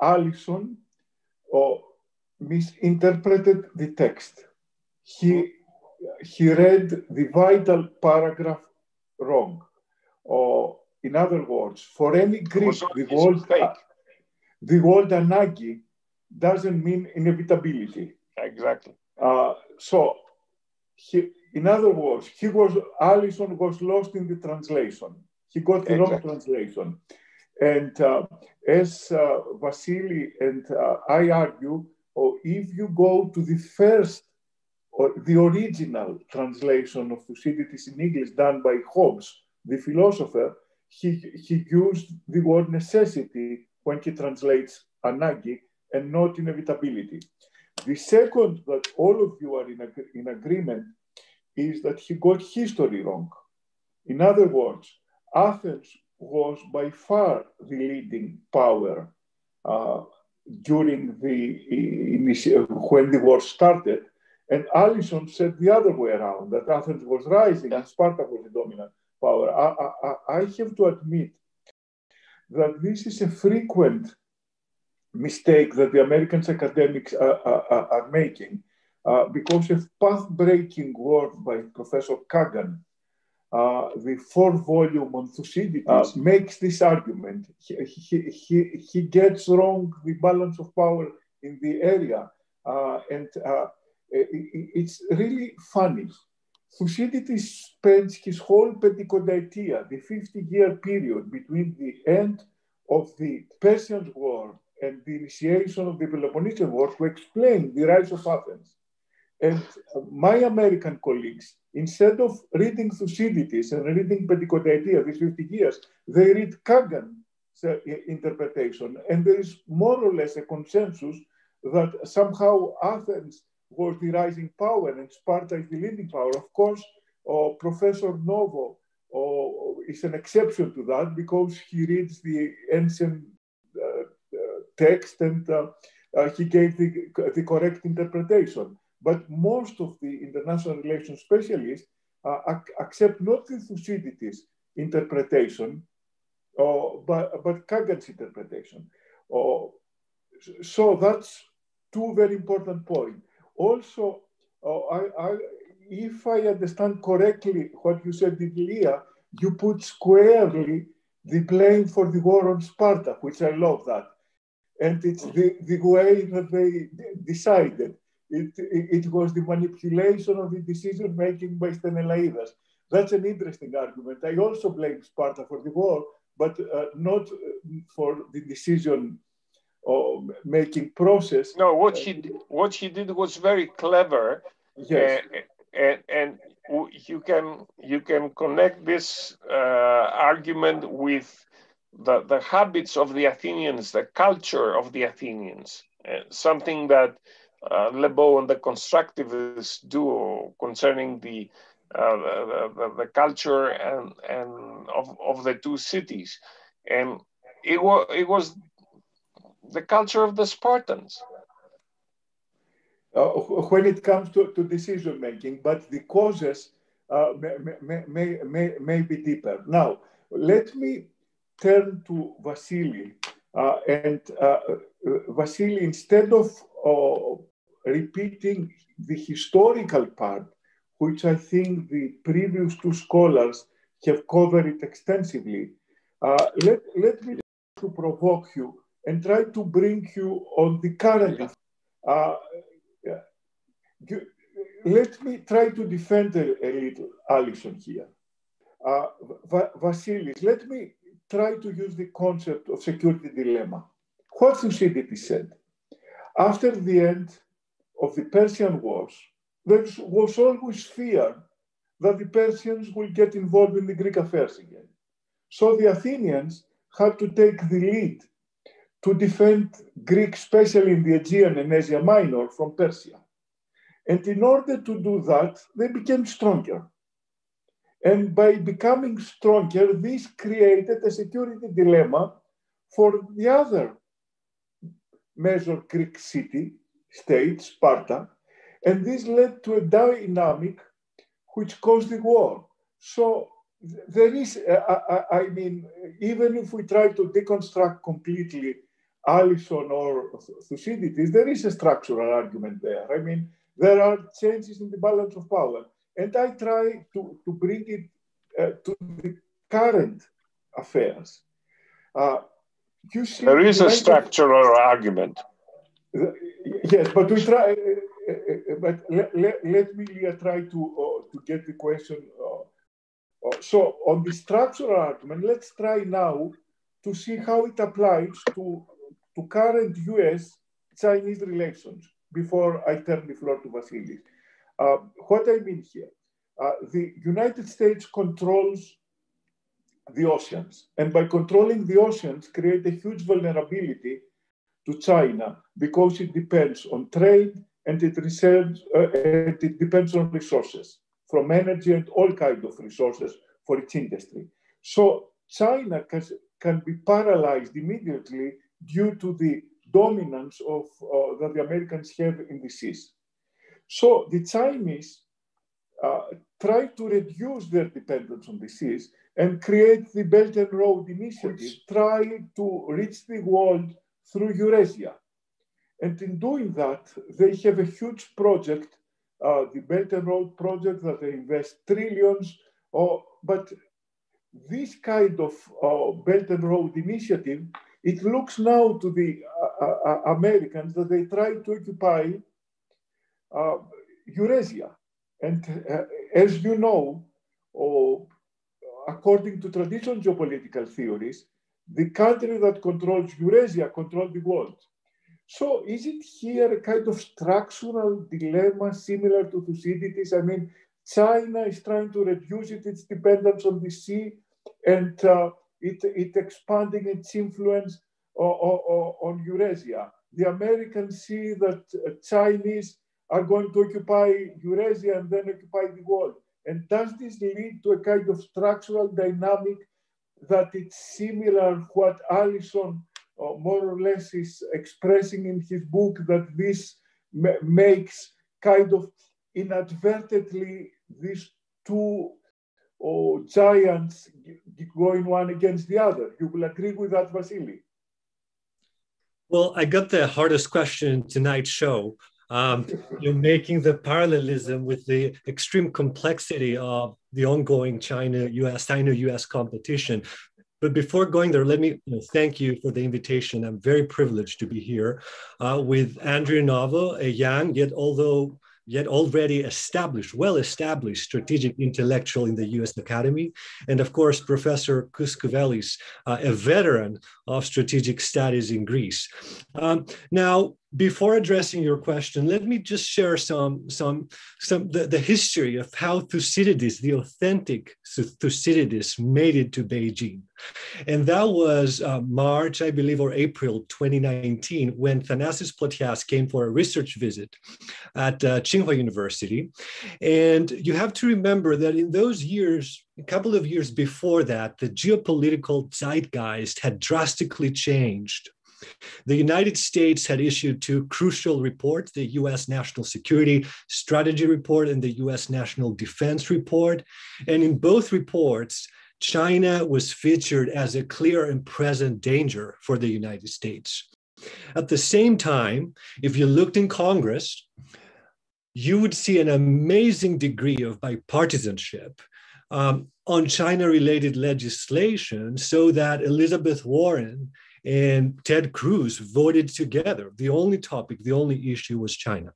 Allison uh, misinterpreted the text. He, he read the vital paragraph wrong. Or, in other words, for any Greek, the word, uh, the word anagi doesn't mean inevitability. Exactly. Uh, so he, in other words, he was Allison was lost in the translation. He got the exactly. wrong translation. And uh, as uh, Vasily and uh, I argue, or if you go to the first or the original translation of Thucydides in English done by Hobbes, the philosopher, he, he used the word necessity when he translates anagi and not inevitability. The second that all of you are in, ag in agreement is that he got history wrong. In other words, Athens was by far the leading power uh, during the when the war started, and Allison said the other way around that Athens was rising and Sparta was the dominant power. I, I, I have to admit that this is a frequent mistake that the American academics are, are, are making uh, because of path-breaking work by Professor Kagan, uh, the four-volume on Thucydides uh, makes this argument. He, he, he, he, gets wrong the balance of power in the area. Uh, and uh, it, it's really funny Thucydides spends his whole Pentecontaetia, the 50-year period between the end of the Persian War and the initiation of the Peloponnesian War to explain the rise of Athens. And my American colleagues, instead of reading Thucydides and reading Pentecontaetia, these 50 years, they read Kagan's interpretation. And there is more or less a consensus that somehow Athens was the rising power and Sparta is the leading power. Of course, uh, Professor Novo uh, is an exception to that because he reads the ancient uh, uh text and uh, uh, he gave the, the correct interpretation. But most of the international relations specialists ac accept not the Thucydides interpretation, but, but Kagan's interpretation. so that's two very important points. Also, uh, I, I, if I understand correctly what you said, Leah, you put squarely the blame for the war on Sparta, which I love that. And it's the, the way that they decided. It, it, was the manipulation of the decision making by Sthenelaidas. That's an interesting argument. I also blame Sparta for the war, but uh, not for the decision making process. No, what he what he did was very clever. Yes. Uh, and, and you can you can connect this uh, argument with the, the habits of the Athenians, the culture of the Athenians, uh, something that uh, and the constructivists do concerning the, uh, the, the, the, culture and, and of, of the two cities. And it, was it was the culture of the Spartans. Uh, when it comes to, to decision making, but the causes uh, may, may, may, may, be deeper. Now, let me turn to Vasily. Uh, and uh, Vasily, instead of uh, repeating the historical part, which I think the previous two scholars have covered it extensively, uh, let, let me to provoke you and try to bring you on the current. Uh, you, let me try to defend a, a little Allison here. Uh, Va Vasilis, let me try to use the concept of security dilemma. What Thucydides said, after the end of the Persian Wars, there was always fear that the Persians will get involved in the Greek affairs again. So the Athenians had to take the lead to defend Greek, especially in the Aegean and Asia Minor, from Persia. And in order to do that, they became stronger. And by becoming stronger, this created a security dilemma for the other major Greek city, state, Sparta. And this led to a dynamic which caused the war. So there is, I, I mean, even if we try to deconstruct completely Allison or Thucydides, there is a structural argument there. I mean, there are changes in the balance of power. And I try to, to bring it uh, to the current affairs. Uh, there is a structural argument. yes, but we try. Uh, uh, uh but let, let, let me try to uh, to get the question. so on the structural argument, let's try now to see how it applies to to current US-Chinese relations before I turn the floor to Vasilis. Uh, what I mean here, uh, the United States controls the oceans, and by controlling the oceans, create a huge vulnerability to China because it depends on trade and it, reserves, uh, and it depends on resources, from energy and all kinds of resources for its industry. So China can, can be paralyzed immediately due to the dominance of uh, that the Americans have in the seas. So the Chinese uh, try to reduce their dependence on the seas and create the Belt and Road Initiative, try to reach the world through Eurasia. And in doing that, they have a huge project, uh, the Belt and Road project that they invest trillions. Uh, but this kind of uh, Belt and Road initiative it looks now to the uh, uh, uh, Americans that they try to occupy uh, Eurasia. And uh, as you know, or according to traditional geopolitical theories, the country that controls Eurasia controls the world. So is it here a kind of structural dilemma similar to Thucydides? I mean, China is trying to reduce it, its dependence on the sea and uh, it, it expanding its influence on Eurasia. The Americans see that uh, Chinese are going to occupy Eurasia and then occupy the world. And does this lead to a kind of structural dynamic that it's similar what Allison uh, more or less is expressing in his book that this makes kind of inadvertently these two uh, giants going one against the other. You will agree with that, Vasily? Well, I got the hardest question in tonight's show. Um, you're making the parallelism with the extreme complexity of the ongoing China-US, China-US competition. But before going there, let me you know, thank you for the invitation. I'm very privileged to be here uh, with Andrea Novo, a young yet although yet already established, well-established strategic intellectual in the U.S. Academy, and of course, Professor Kouskouvelis, uh, a veteran of strategic studies in Greece. Um, now, before addressing your question, let me just share some, some, some the, the history of how Thucydides, the authentic Thucydides, made it to Beijing. And that was uh, March, I believe, or April 2019, when Thanasis Platias came for a research visit at uh, Tsinghua University. And you have to remember that in those years, a couple of years before that, the geopolitical zeitgeist had drastically changed. The United States had issued two crucial reports the US National Security Strategy Report and the US National Defense Report. And in both reports, China was featured as a clear and present danger for the United States. At the same time, if you looked in Congress, you would see an amazing degree of bipartisanship um, on China related legislation so that Elizabeth Warren and Ted Cruz voted together. The only topic, the only issue was China.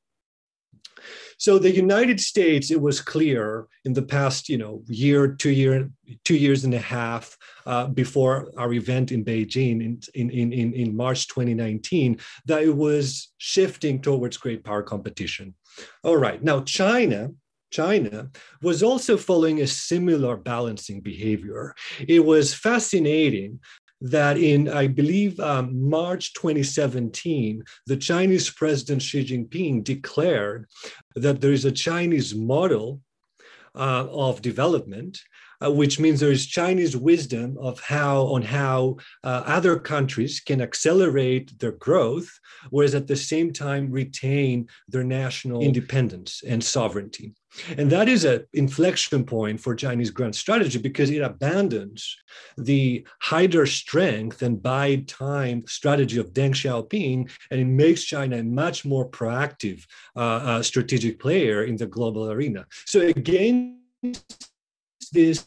So the United States, it was clear in the past, you know, year, two year, two years and a half uh, before our event in Beijing in, in, in, in March 2019, that it was shifting towards great power competition. All right, now China, China was also following a similar balancing behavior. It was fascinating that in, I believe, um, March 2017, the Chinese President Xi Jinping declared that there is a Chinese model uh, of development uh, which means there is Chinese wisdom of how on how uh, other countries can accelerate their growth, whereas at the same time retain their national independence and sovereignty. And that is an inflection point for Chinese grand strategy because it abandons the hide hider strength and bide time strategy of Deng Xiaoping, and it makes China a much more proactive uh, uh, strategic player in the global arena. So again, this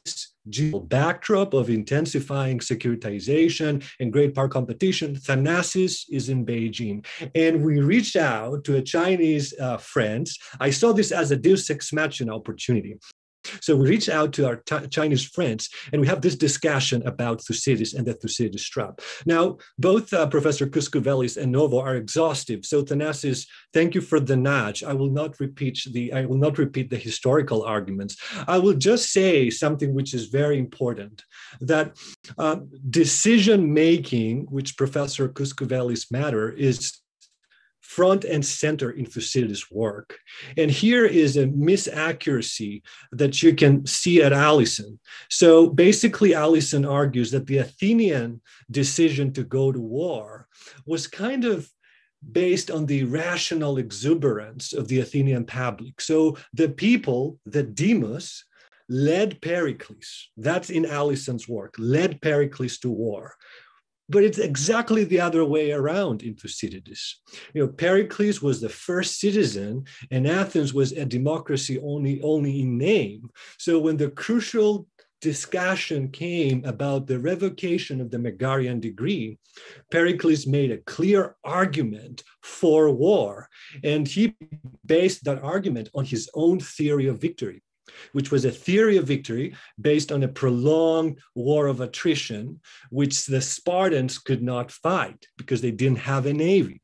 backdrop of intensifying securitization and great power competition, Thanasis is in Beijing. And we reached out to a Chinese uh, friends. I saw this as a deus ex machina opportunity. So we reach out to our Chinese friends and we have this discussion about Thucydides and the Thucydides trap. Now, both uh, Professor Kouskouvelis and Novo are exhaustive. So Thanasis, thank you for the nudge. I will not repeat the I will not repeat the historical arguments. I will just say something which is very important that uh, decision making, which Professor Kouskouvelis matter, is front and center in Thucydides' work. And here is a misaccuracy that you can see at Allison. So basically, Allison argues that the Athenian decision to go to war was kind of based on the rational exuberance of the Athenian public. So the people, the demos, led Pericles, that's in Allison's work, led Pericles to war. But it's exactly the other way around in Thucydides. You know, Pericles was the first citizen, and Athens was a democracy only, only in name. So when the crucial discussion came about the revocation of the Megarian decree, Pericles made a clear argument for war. And he based that argument on his own theory of victory, which was a theory of victory based on a prolonged war of attrition, which the Spartans could not fight because they didn't have a navy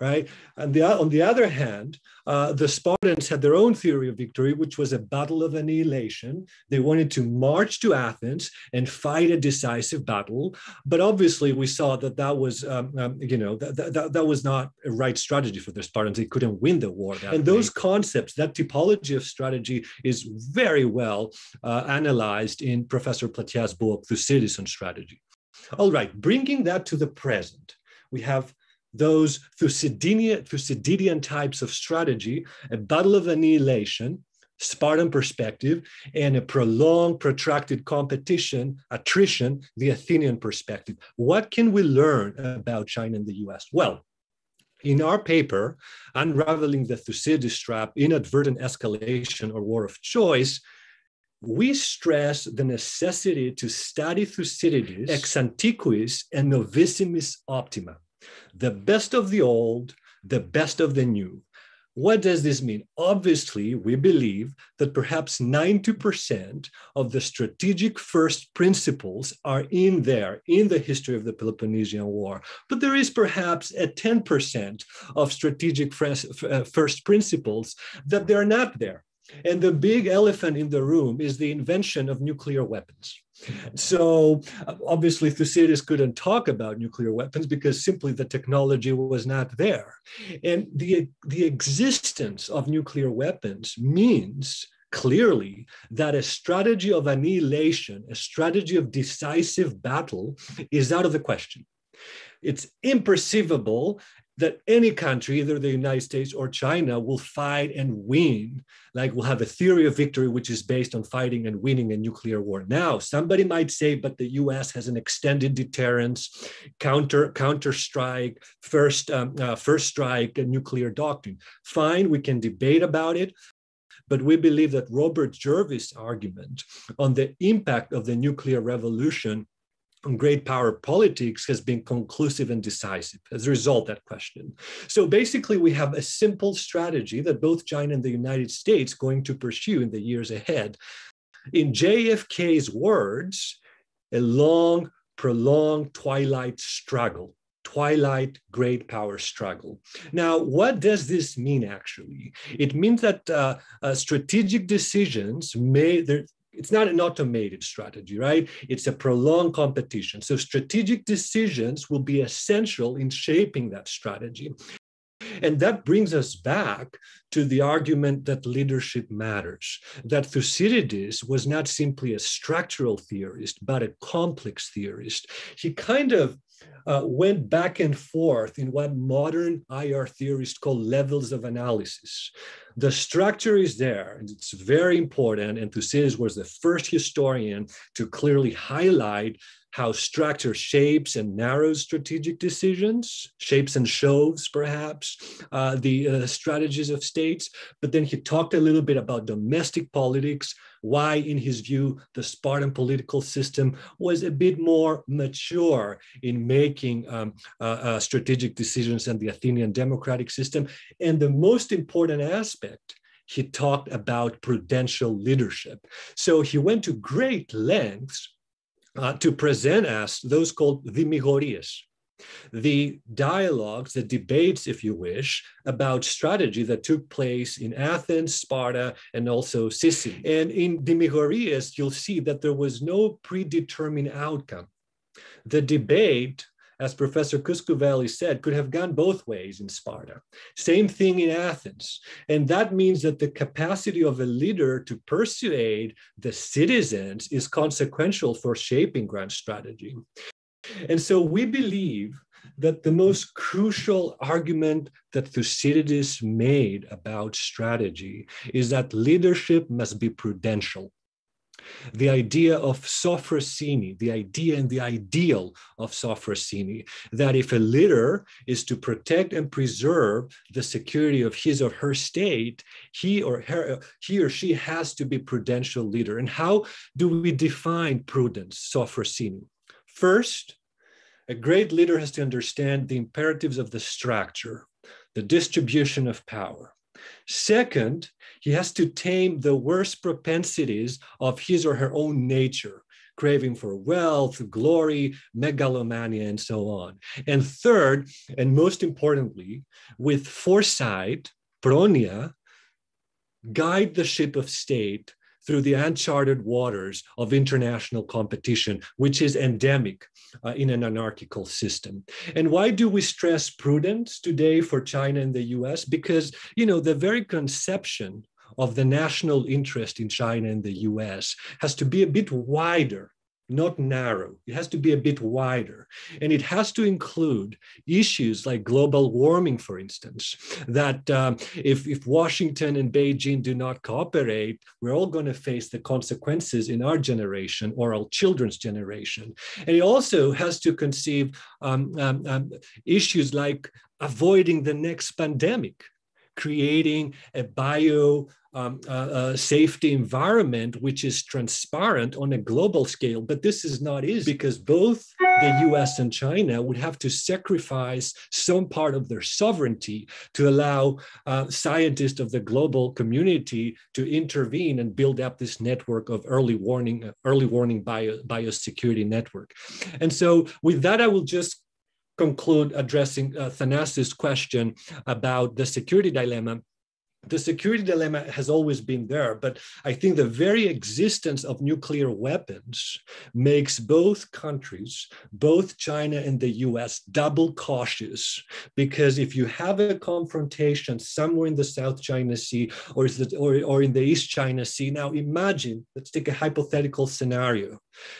right? And the, on the other hand, uh, the Spartans had their own theory of victory, which was a battle of annihilation. They wanted to march to Athens and fight a decisive battle, but obviously we saw that that was, um, um, you know, that, that, that was not a right strategy for the Spartans. They couldn't win the war. and those concepts, that typology of strategy, is very well uh, analyzed in Professor Platias' book, Thucydides on Strategy. All right, bringing that to the present, we have those Thucydidean, Thucydidean types of strategy, a battle of annihilation, Spartan perspective, and a prolonged, protracted competition, attrition, the Athenian perspective. What can we learn about China and the US? Well, in our paper, Unraveling the Thucydides Trap, Inadvertent Escalation or War of Choice, we stress the necessity to study Thucydides ex antiquis and novissimis optima the best of the old, the best of the new. What does this mean? Obviously, we believe that perhaps 90% of the strategic first principles are in there in the history of the Peloponnesian War. But there is perhaps a 10% of strategic uh, first principles that they're not there. And the big elephant in the room is the invention of nuclear weapons. So obviously Thucydides couldn't talk about nuclear weapons because simply the technology was not there. And the, the existence of nuclear weapons means clearly that a strategy of annihilation, a strategy of decisive battle is out of the question. It's imperceivable that any country, either the United States or China, will fight and win. Like we'll have a theory of victory, which is based on fighting and winning a nuclear war. Now, somebody might say, but the U.S. has an extended deterrence, counter counter strike, first um, uh, first strike, nuclear doctrine. Fine, we can debate about it. But we believe that Robert Jervis' argument on the impact of the nuclear revolution on great power politics has been conclusive and decisive as a result that question. So basically, we have a simple strategy that both China and the United States going to pursue in the years ahead. In JFK's words, a long, prolonged twilight struggle. Twilight great power struggle. Now, what does this mean actually? It means that uh, uh, strategic decisions may, there, it's not an automated strategy, right? It's a prolonged competition. So strategic decisions will be essential in shaping that strategy. And that brings us back to the argument that leadership matters, that Thucydides was not simply a structural theorist, but a complex theorist. He kind of uh, went back and forth in what modern IR theorists call levels of analysis. The structure is there, and it's very important. And Thucydides was the first historian to clearly highlight how structure shapes and narrows strategic decisions, shapes and shows perhaps uh, the uh, strategies of states. But then he talked a little bit about domestic politics, why, in his view, the Spartan political system was a bit more mature in making um, uh, uh, strategic decisions than the Athenian democratic system. And the most important aspect he talked about prudential leadership. So he went to great lengths uh, to present us those called the Dimigorias, the dialogues, the debates, if you wish, about strategy that took place in Athens, Sparta, and also Sicily. And in the Dimigorias, you'll see that there was no predetermined outcome. The debate as Professor Kouskouveli said, could have gone both ways in Sparta. Same thing in Athens. And that means that the capacity of a leader to persuade the citizens is consequential for shaping grand strategy. And so we believe that the most crucial argument that Thucydides made about strategy is that leadership must be prudential. The idea of Sofrosini, the idea and the ideal of Sofrosini, that if a leader is to protect and preserve the security of his or her state, he or her, he or she has to be prudential leader. And how do we define prudence, Sofrosini? First, a great leader has to understand the imperatives of the structure, the distribution of power. Second, he has to tame the worst propensities of his or her own nature, craving for wealth, glory, megalomania, and so on. And third, and most importantly, with foresight, pronia, guide the ship of state through the uncharted waters of international competition, which is endemic uh, in an anarchical system. And why do we stress prudence today for China and the US? Because, you know, the very conception of the national interest in China and the US has to be a bit wider not narrow. It has to be a bit wider. And it has to include issues like global warming, for instance, that um, if, if Washington and Beijing do not cooperate, we're all going to face the consequences in our generation or our children's generation. And it also has to conceive um, um, um issues like avoiding the next pandemic creating a bio um, uh, safety environment which is transparent on a global scale. But this is not easy because both the US and China would have to sacrifice some part of their sovereignty to allow uh, scientists of the global community to intervene and build up this network of early warning, early warning bio, biosecurity network. And so with that, I will just conclude addressing uh, Thanas's question about the security dilemma the security dilemma has always been there, but I think the very existence of nuclear weapons makes both countries, both China and the US, double cautious. Because if you have a confrontation somewhere in the South China Sea or, the, or, or in the East China Sea, now imagine, let's take a hypothetical scenario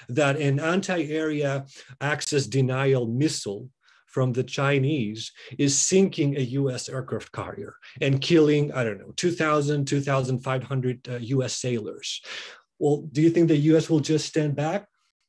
that an anti area access denial missile from the Chinese is sinking a US aircraft carrier and killing, I don't know, 2,000, 2,500 uh, US sailors. Well, do you think the US will just stand back?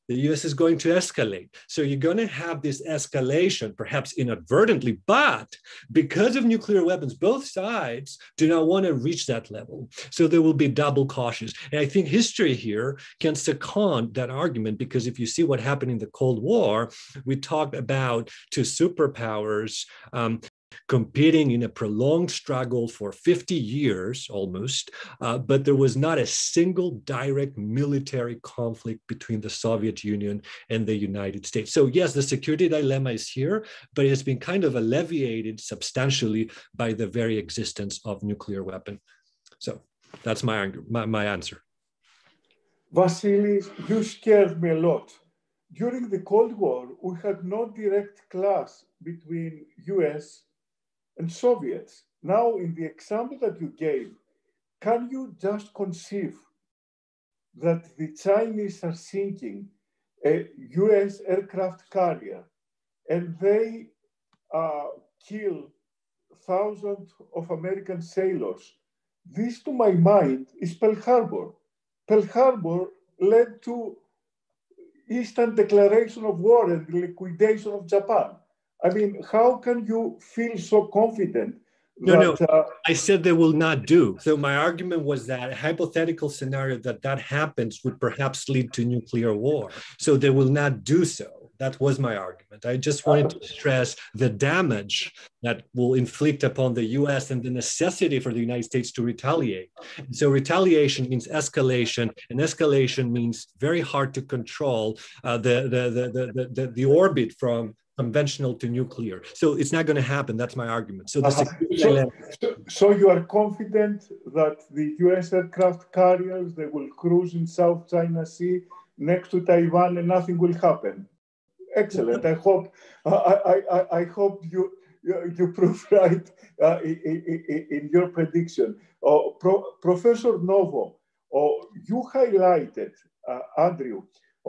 The US is going to escalate. So you're going to have this escalation, perhaps inadvertently, but because of nuclear weapons, both sides do not want to reach that level. So there will be double cautious. And I think history here can second that argument because if you see what happened in the Cold War, we talked about two superpowers um, competing in a prolonged struggle for 50 years almost, uh, but there was not a single direct military conflict between the Soviet Union and the United States. So, yes, the security dilemma is here, but it has been kind of alleviated substantially by the very existence of nuclear weapon. So, that's my, my, my answer. Vasily, you scared me a lot. During the Cold War, we had no direct clash between US and Soviets. Now, in the example that you gave, can you just conceive that the Chinese are sinking a US aircraft carrier and they uh, kill thousands of American sailors? This, to my mind, is Pearl Harbor. Pearl Harbor led to instant declaration of war and liquidation of Japan. I mean, how can you feel so confident? No, that, no. Uh, I said they will not do. So my argument was that a hypothetical scenario that that happens would perhaps lead to nuclear war. So they will not do so. That was my argument. I just wanted to stress the damage that will inflict upon the US and the necessity for the United States to retaliate. So retaliation means escalation, and escalation means very hard to control uh, the, the, the, the, the, the orbit from conventional to nuclear. So it's not going to happen. That's my argument. So, uh so, so, so, you are confident that the U.S. aircraft carriers they will cruise in South China Sea next to Taiwan and nothing will happen. Excellent. I hope I, I, I hope you you prove right uh, in, in, in, your prediction. Uh, Pro, Professor Novo, uh, you highlighted uh, Andrew.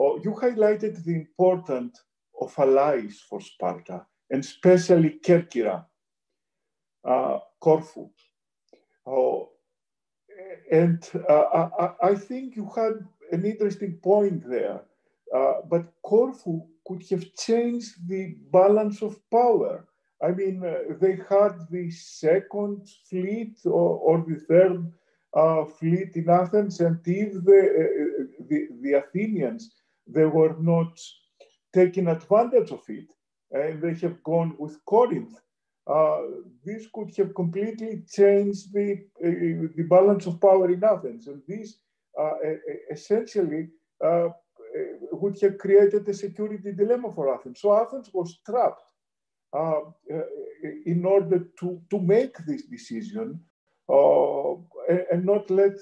Uh, you highlighted the important of allies for Sparta, and especially Kerkyra, uh, Corfu. Uh, and uh, I, I, think you had an interesting point there. Uh, but Corfu could have changed the balance of power. I mean, uh, they had the second fleet or, or the third uh, fleet in Athens, and if the, uh, the, the, Athenians, they were not taking advantage of it, and they have gone with Corinth, uh, this could have completely changed the, uh, the balance of power in Athens. And this uh, essentially uh, would have created a security dilemma for Athens. So Athens was trapped uh, in order to, to make this decision and, and not let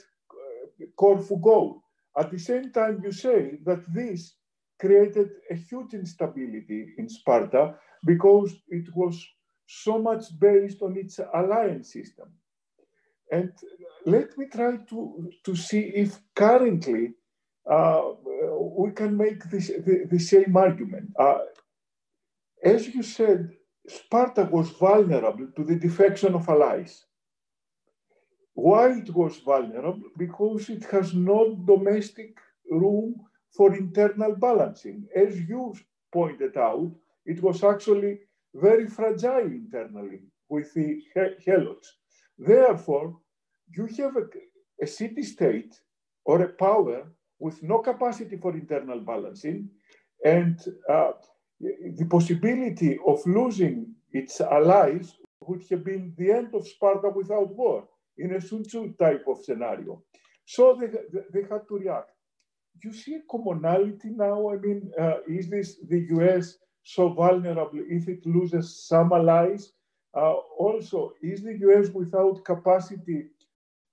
Corfu go. At the same time, you say that this created a huge instability in Sparta because it was so much based on its alliance system. And let me try to, to see if currently uh, we can make this, the, the same argument. Uh, as you said, Sparta was vulnerable to the defection of allies. Why it was vulnerable? Because it has no domestic room for internal balancing. As you pointed out, it was actually very fragile internally with the helots. Therefore, you have a, a city-state or a power with no capacity for internal balancing and uh, the possibility of losing its allies would have been the end of Sparta without war in a Sun Tzu type of scenario. So they, they had to react. You see a commonality now? I mean, uh, is this the US so vulnerable if it loses some allies? Uh, also, is the US without capacity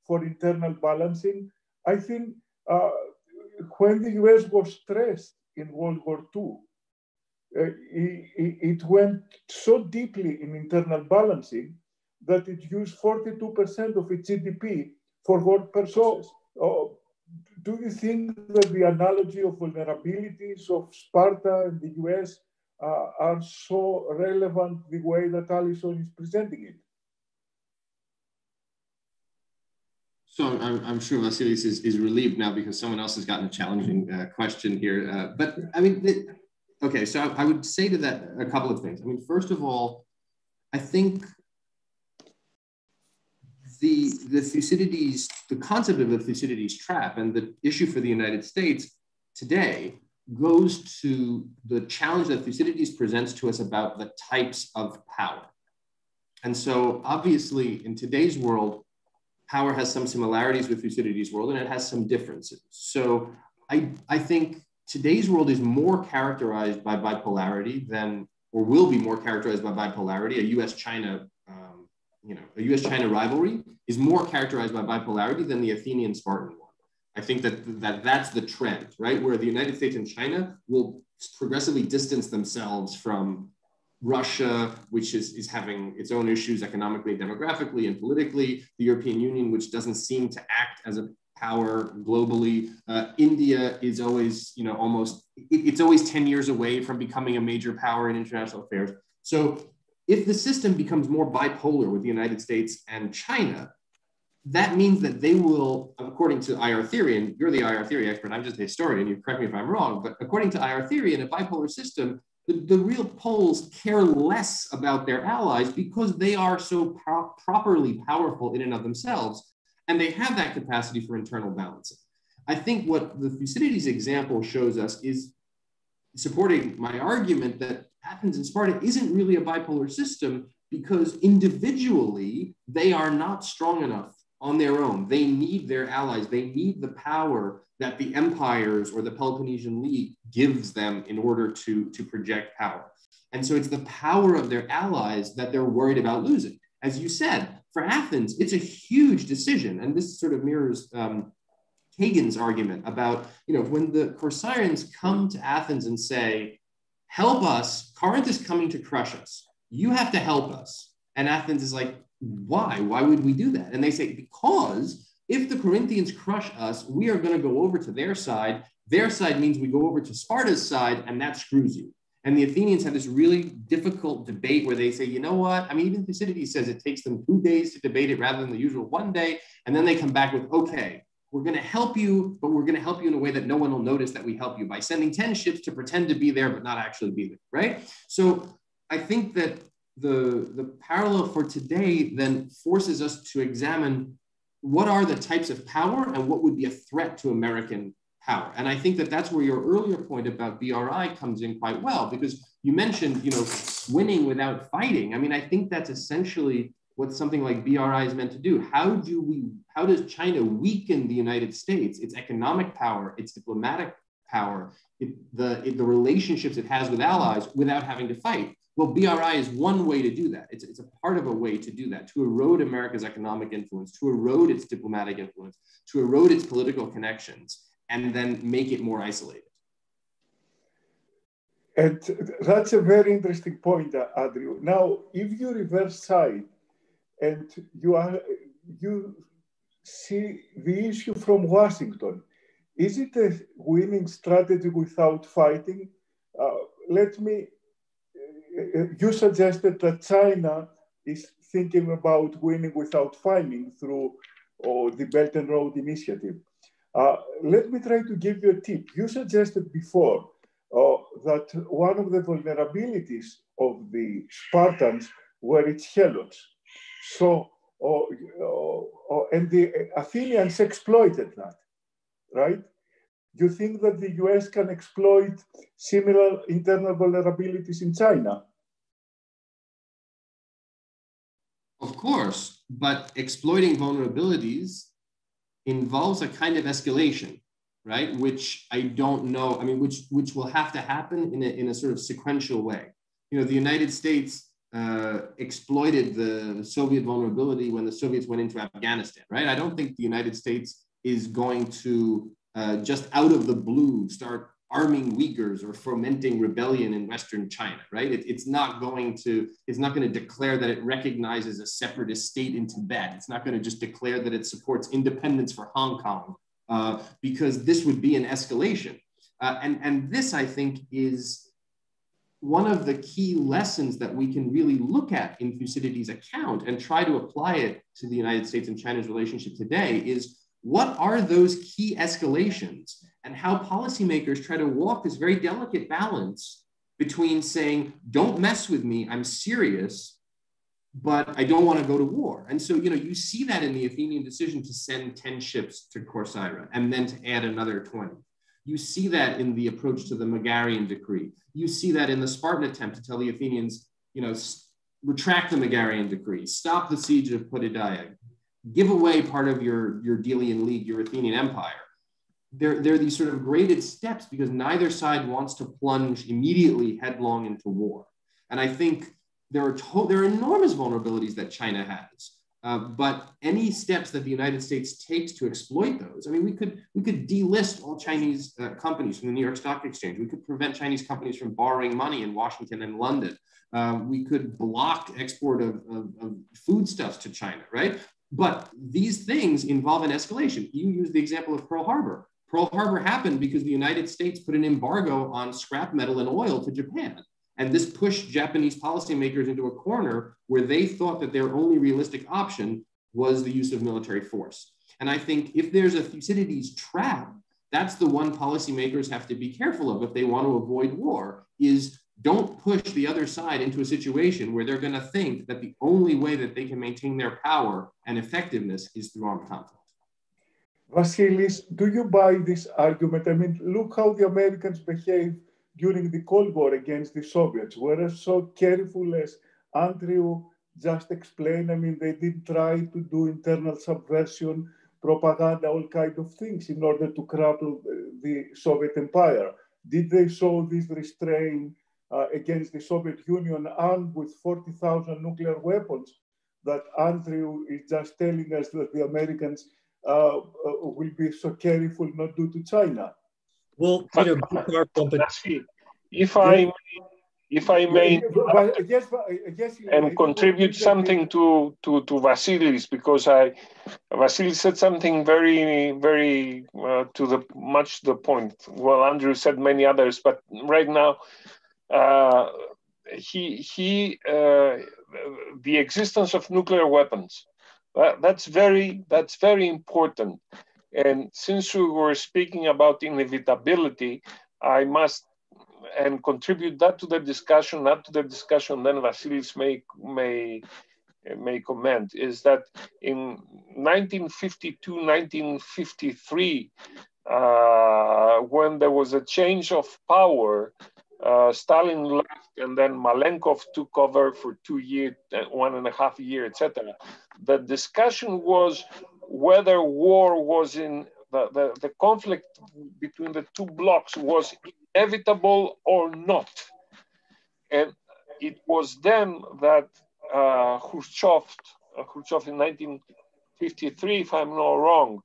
for internal balancing? I think uh, when the US was stressed in World War II, uh, it, it, went so deeply in internal balancing that it used 42% of its GDP for war purposes. So, do you think that the analogy of vulnerabilities of Sparta and the US uh, are so relevant the way that Allison is presenting it. So I'm, I'm sure Vasilis is, is relieved now because someone else has gotten a challenging uh, question here. Uh, but I mean, the, okay, so I, I would say to that a couple of things. I mean, first of all, I think the, the Thucydides, the concept of the Thucydides trap and the issue for the United States today goes to the challenge that Thucydides presents to us about the types of power. And so, obviously, in today's world, power has some similarities with Thucydides' world and it has some differences. So, I, I think today's world is more characterized by bipolarity than, or will be more characterized by bipolarity. A US China, um, you know, a US China rivalry is more characterized by bipolarity than the Athenian Spartan one. I think that, that that's the trend, right? Where the United States and China will progressively distance themselves from Russia, which is, is having its own issues economically, demographically, and politically, the European Union, which doesn't seem to act as a power globally. Uh, India is always, you know, almost, it, it's always 10 years away from becoming a major power in international affairs. So if the system becomes more bipolar with the United States and China, that means that they will, according to IR theory, and you're the IR theory expert, I'm just a historian, you correct me if I'm wrong, but according to IR theory, in a bipolar system, the, the real poles care less about their allies because they are so pro- properly powerful in and of themselves, and they have that capacity for internal balancing. I think what the Thucydides example shows us is supporting my argument that Athens and Sparta isn't really a bipolar system because individually they are not strong enough on their own. They need their allies. They need the power that the empires or the Peloponnesian League gives them in order to, to project power. And so it's the power of their allies that they're worried about losing. As you said, for Athens, it's a huge decision. And this sort of mirrors um, Kagan's argument about, you know, when the Corcyraeans come to Athens and say, help us, Corinth is coming to crush us. You have to help us. And Athens is like, why? Why would we do that? And they say, because if the Corinthians crush us, we are going to go over to their side. Their side means we go over to Sparta's side, and that screws you. And the Athenians have this really difficult debate where they say, you know what? I mean, even Thucydides says it takes them two days to debate it rather than the usual one day. And then they come back with, okay, we're going to help you, but we're going to help you in a way that no one will notice that we help you by sending 10 ships to pretend to be there, but not actually be there, right? So I think that the, the parallel for today then forces us to examine what are the types of power and what would be a threat to American power. And I think that that's where your earlier point about BRI comes in quite well, because you mentioned, you know, winning without fighting. I mean, I think that's essentially what something like BRI is meant to do. How do we, how does China weaken the United States, its economic power, its diplomatic power, it, the, it, the relationships it has with allies without having to fight? Well, BRI is one way to do that. It's, it's a part of a way to do that, to erode America's economic influence, to erode its diplomatic influence, to erode its political connections, and then make it more isolated. And that's a very interesting point, Andrew. Now, if you reverse side and you are you see the issue from Washington, is it a winning strategy without fighting? Uh, let me uh, you suggested that China is thinking about winning without fighting through oh, the Belt and Road Initiative. Uh, let me try to give you a tip. You suggested before uh, that one of the vulnerabilities of the Spartans were its helots. So, uh, and the Athenians exploited that, right? You think that the US can exploit similar internal vulnerabilities in China? Of course, but exploiting vulnerabilities involves a kind of escalation, right? Which I don't know, I mean, which, which will have to happen in a, in a sort of sequential way. You know, the United States uh, exploited the Soviet vulnerability when the Soviets went into Afghanistan, right? I don't think the United States is going to uh, just out of the blue start arming Uyghurs or fomenting rebellion in Western China, right? It, it's not going to, it's not going to declare that it recognizes a separatist state in Tibet. It's not going to just declare that it supports independence for Hong Kong, uh, because this would be an escalation. Uh, and, and this, I think, is one of the key lessons that we can really look at in Thucydides' account and try to apply it to the United States and China's relationship today is what are those key escalations and how policymakers try to walk this very delicate balance between saying, don't mess with me, I'm serious, but I don't want to go to war. And so, you know, you see that in the Athenian decision to send 10 ships to Corcyra and then to add another 20. You see that in the approach to the Megarian decree. You see that in the Spartan attempt to tell the Athenians, you know, retract the Megarian decree, stop the siege of Potidaea, give away part of your, your Delian League, your Athenian empire. There, there are these sort of graded steps because neither side wants to plunge immediately headlong into war. And I think there are, to- there are enormous vulnerabilities that China has. Uh, but any steps that the United States takes to exploit those, I mean, we could we could delist all Chinese uh, companies from the New York Stock Exchange. We could prevent Chinese companies from borrowing money in Washington and London. Uh, we could block export of, of, of foodstuffs to China, right? But these things involve an escalation. You use the example of Pearl Harbor. Pearl Harbor happened because the United States put an embargo on scrap metal and oil to Japan. And this pushed Japanese policymakers into a corner where they thought that their only realistic option was the use of military force. And I think if there's a Thucydides trap, that's the one policymakers have to be careful of if they want to avoid war is don't push the other side into a situation where they're going to think that the only way that they can maintain their power and effectiveness is through armed conflict. Vasilis, do you buy this argument? I mean, look how the Americans behaved during the Cold War against the Soviets. Were so careful as Andrew just explained. I mean, they did try to do internal subversion, propaganda, all kind of things in order to cripple the Soviet empire. Did they show this restraint uh, against the Soviet Union armed with 40,000 nuclear weapons that Andrew is just telling us that the Americans uh, uh, will be so careful not do to China. Well, you know, if I if I may yes, yes, and contribute something to to to Vasilis because I Vasilis said something very very uh, to the much the point. Well, Andrew said many others, but right now uh, he he uh, the existence of nuclear weapons that, that's very that's very important And since we were speaking about inevitability, I must and contribute that to the discussion, not to the discussion, then Vasilis may, may, may comment, is that in 1952, 1953, uh, when there was a change of power, uh, Stalin left and then Malenkov took over for two years, uh, one and a half year, etc. The discussion was whether war was in the, the, the conflict between the two blocks was inevitable or not. And it was then that uh, Khrushchev, uh, Khrushchev in 1953, if I'm not wrong,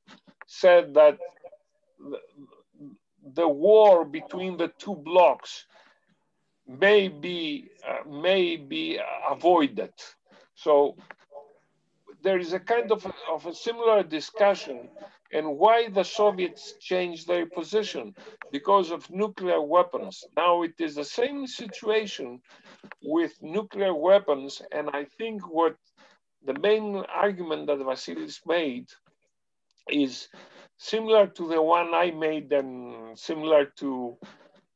said that the, the war between the two blocks may be, uh, may be avoided. So there is a kind of, of a similar discussion and why the Soviets changed their position because of nuclear weapons. Now it is the same situation with nuclear weapons, and I think what the main argument that Vasilis made is similar to the one I made and similar to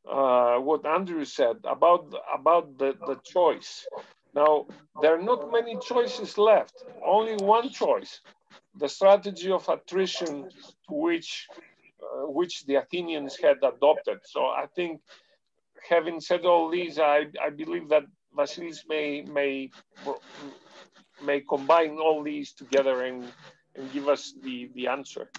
uh, what Andrew said about about the, the choice. Now there are not many choices left. Only one choice: the strategy of attrition, which uh, which the Athenians had adopted. So I think, having said all these, I, I believe that Vasilis may may may combine all these together and, and give us the, the answer.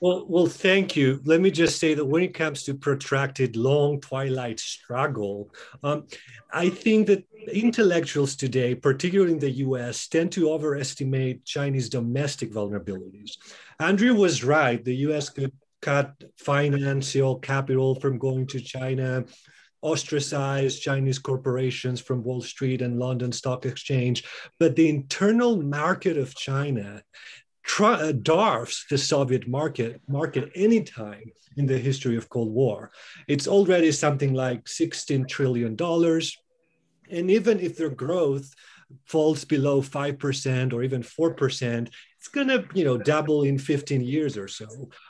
Well, well, thank you. Let me just say that when it comes to protracted long twilight struggle, um, I think that intellectuals today, particularly in the US, tend to overestimate Chinese domestic vulnerabilities. Andrew was right. The US could cut financial capital from going to China, ostracize Chinese corporations from Wall Street and London Stock Exchange. But the internal market of China uh, dwarfs the Soviet market market anytime in the history of Cold War. It's already something like 16 trillion dollars, and even if their growth falls below 5% or even 4%, it's going to you know double in 15 years or so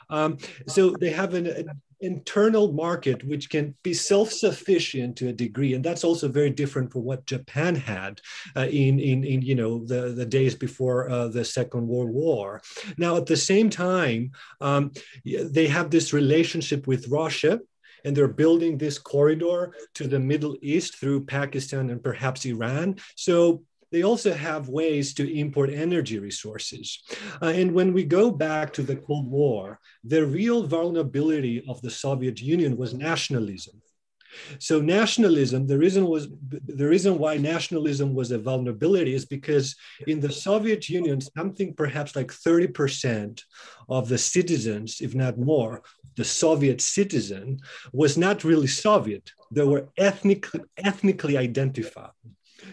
um, so they have an, internal market which can be self-sufficient to a degree and that's also very different from what japan had uh, in, in in you know the the days before uh, the second world war now at the same time um, they have this relationship with russia and they're building this corridor to the Middle East through Pakistan and perhaps Iran. So they also have ways to import energy resources. Uh, and when we go back to the Cold War, the real vulnerability of the Soviet Union was nationalism. So nationalism, the reason was the reason why nationalism was a vulnerability is because in the Soviet Union, something perhaps like 30% of the citizens, if not more, the Soviet citizen was not really Soviet. They were ethnically, ethnically identified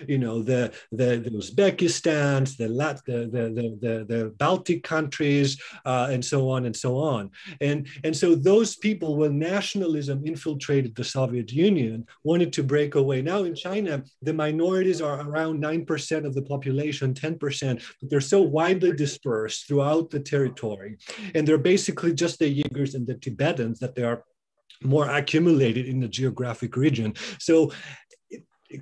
you know, the, the, the the, Lat, the, the, the, the, Baltic countries, uh, and so on and so on. And, and so those people, when nationalism infiltrated the Soviet Union, wanted to break away. Now in China, the minorities are around 9% of the population, 10%, but they're so widely dispersed throughout the territory. And they're basically just the Uyghurs and the Tibetans that they are more accumulated in the geographic region. So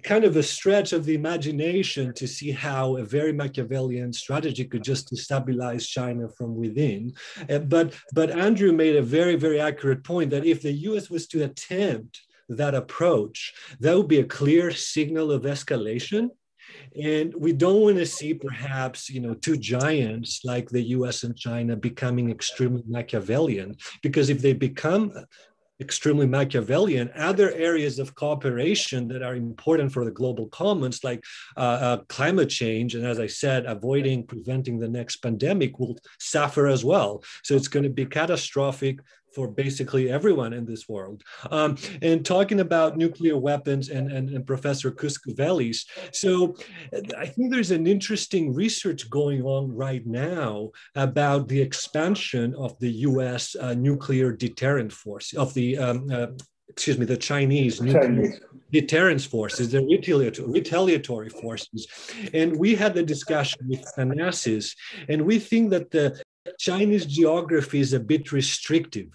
kind of a stretch of the imagination to see how a very Machiavellian strategy could just destabilize China from within. Uh, but, but Andrew made a very, very accurate point that if the US was to attempt that approach, that would be a clear signal of escalation. And we don't want to see perhaps, you know, two giants like the US and China becoming extremely Machiavellian, because if they become extremely Machiavellian. Other areas of cooperation that are important for the global commons, like uh, uh, climate change, and as I said, avoiding, preventing the next pandemic, will suffer as well. So it's going to be catastrophic for basically everyone in this world. Um, and talking about nuclear weapons and, and, and Professor Kouskouvelis. So I think there's an interesting research going on right now about the expansion of the US uh, nuclear deterrent force, of the um, uh, excuse me, the Chinese, Chinese. deterrence forces, the retaliatory, retaliatory forces. And we had the discussion with Thanasis, and we think that the Chinese geography is a bit restrictive.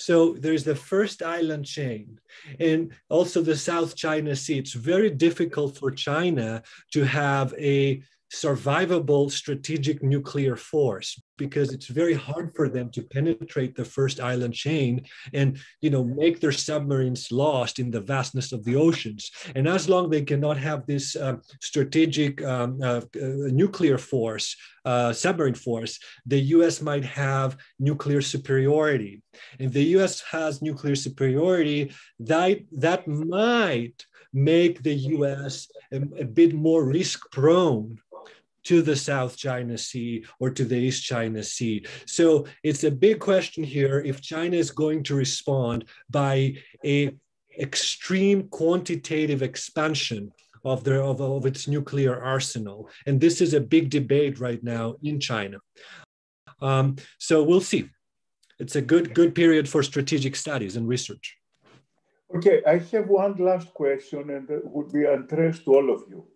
So there's the first island chain and also the South China Sea. It's very difficult for China to have a survivable strategic nuclear force because it's very hard for them to penetrate the first island chain and you know make their submarines lost in the vastness of the oceans. And as long they cannot have this uh, strategic um, uh, uh, nuclear force uh, submarine force the us might have nuclear superiority. If the us has nuclear superiority that that might make the us a, a bit more risk prone to the South China Sea or to the East China Sea. So it's a big question here if China is going to respond by a extreme quantitative expansion of, their, of, of its nuclear arsenal. And this is a big debate right now in China. Um, so we'll see. It's a good, good period for strategic studies and research. Okay, I have one last question and it would be addressed to all of you.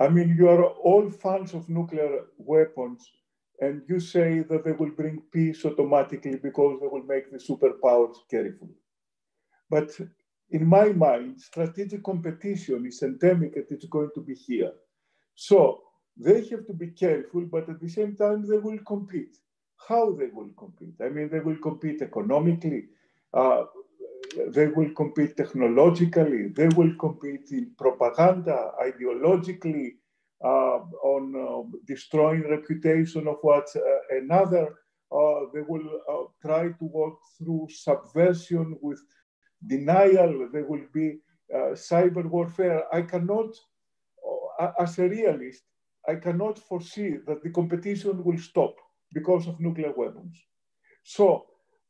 I mean, you are all fans of nuclear weapons, and you say that they will bring peace automatically because they will make the superpowers careful. But in my mind, strategic competition is endemic and it's going to be here. So they have to be careful, but at the same time, they will compete. How they will compete? I mean, they will compete economically, uh, they will compete technologically, they will compete in propaganda, ideologically, uh, on uh, destroying reputation of what uh, another. Uh, they will uh, try to work through subversion with denial. There will be cyber warfare. I cannot, as a realist, I cannot foresee that the competition will stop because of nuclear weapons. So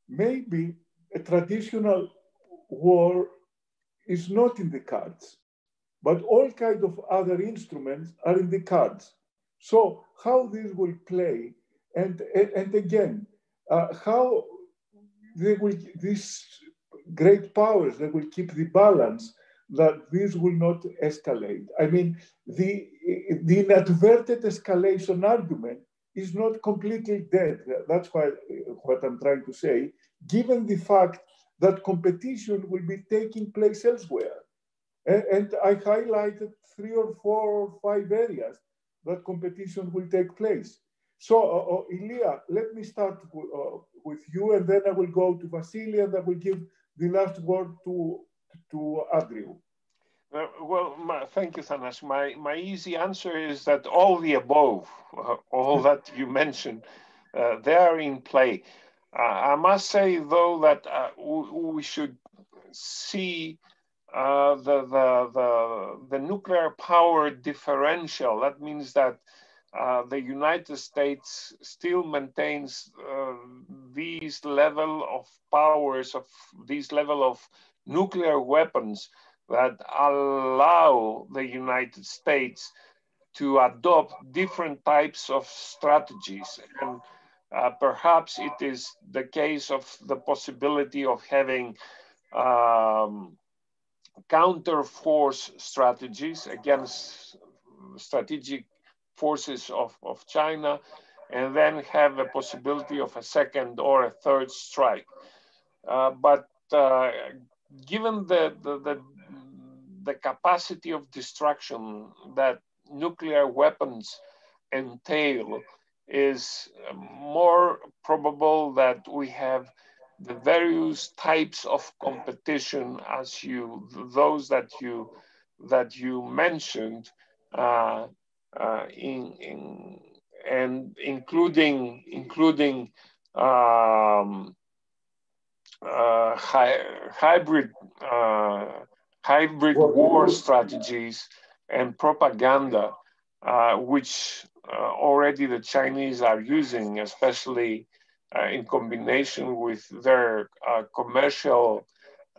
maybe a traditional war is not in the cards, but all kind of other instruments are in the cards. So how this will play, and, and again, uh, how they will, these great powers, that will keep the balance that this will not escalate. I mean, the, the inadvertent escalation argument is not completely dead. That's why, what I'm trying to say, given the fact that competition will be taking place elsewhere. And, and I highlighted three or four or five areas that competition will take place. So, uh, uh, Ilia, let me start uh, with you, and then I will go to Vasily, and I will give the last word to, to Andrew. Uh, well, my, thank you, Thanas. My, my easy answer is that all the above, uh, all that you mentioned, uh, they are in play. I must say, though, that we should see uh, the, the, the, the, nuclear power differential. That means that uh, the United States still maintains uh, these level of powers of these level of nuclear weapons that allow the United States to adopt different types of strategies. And uh, perhaps it is the case of the possibility of having um, counter force strategies against strategic forces of, of China, and then have a possibility of a second or a third strike. Uh, but uh, given the, the, the, the, capacity of destruction that nuclear weapons entail, is more probable that we have the various types of competition as you those that you that you mentioned uh, uh, in, in and including including um, uh, hi, hybrid uh, hybrid war strategies and propaganda, uh, which already the Chinese are using, especially uh, in combination with their uh, commercial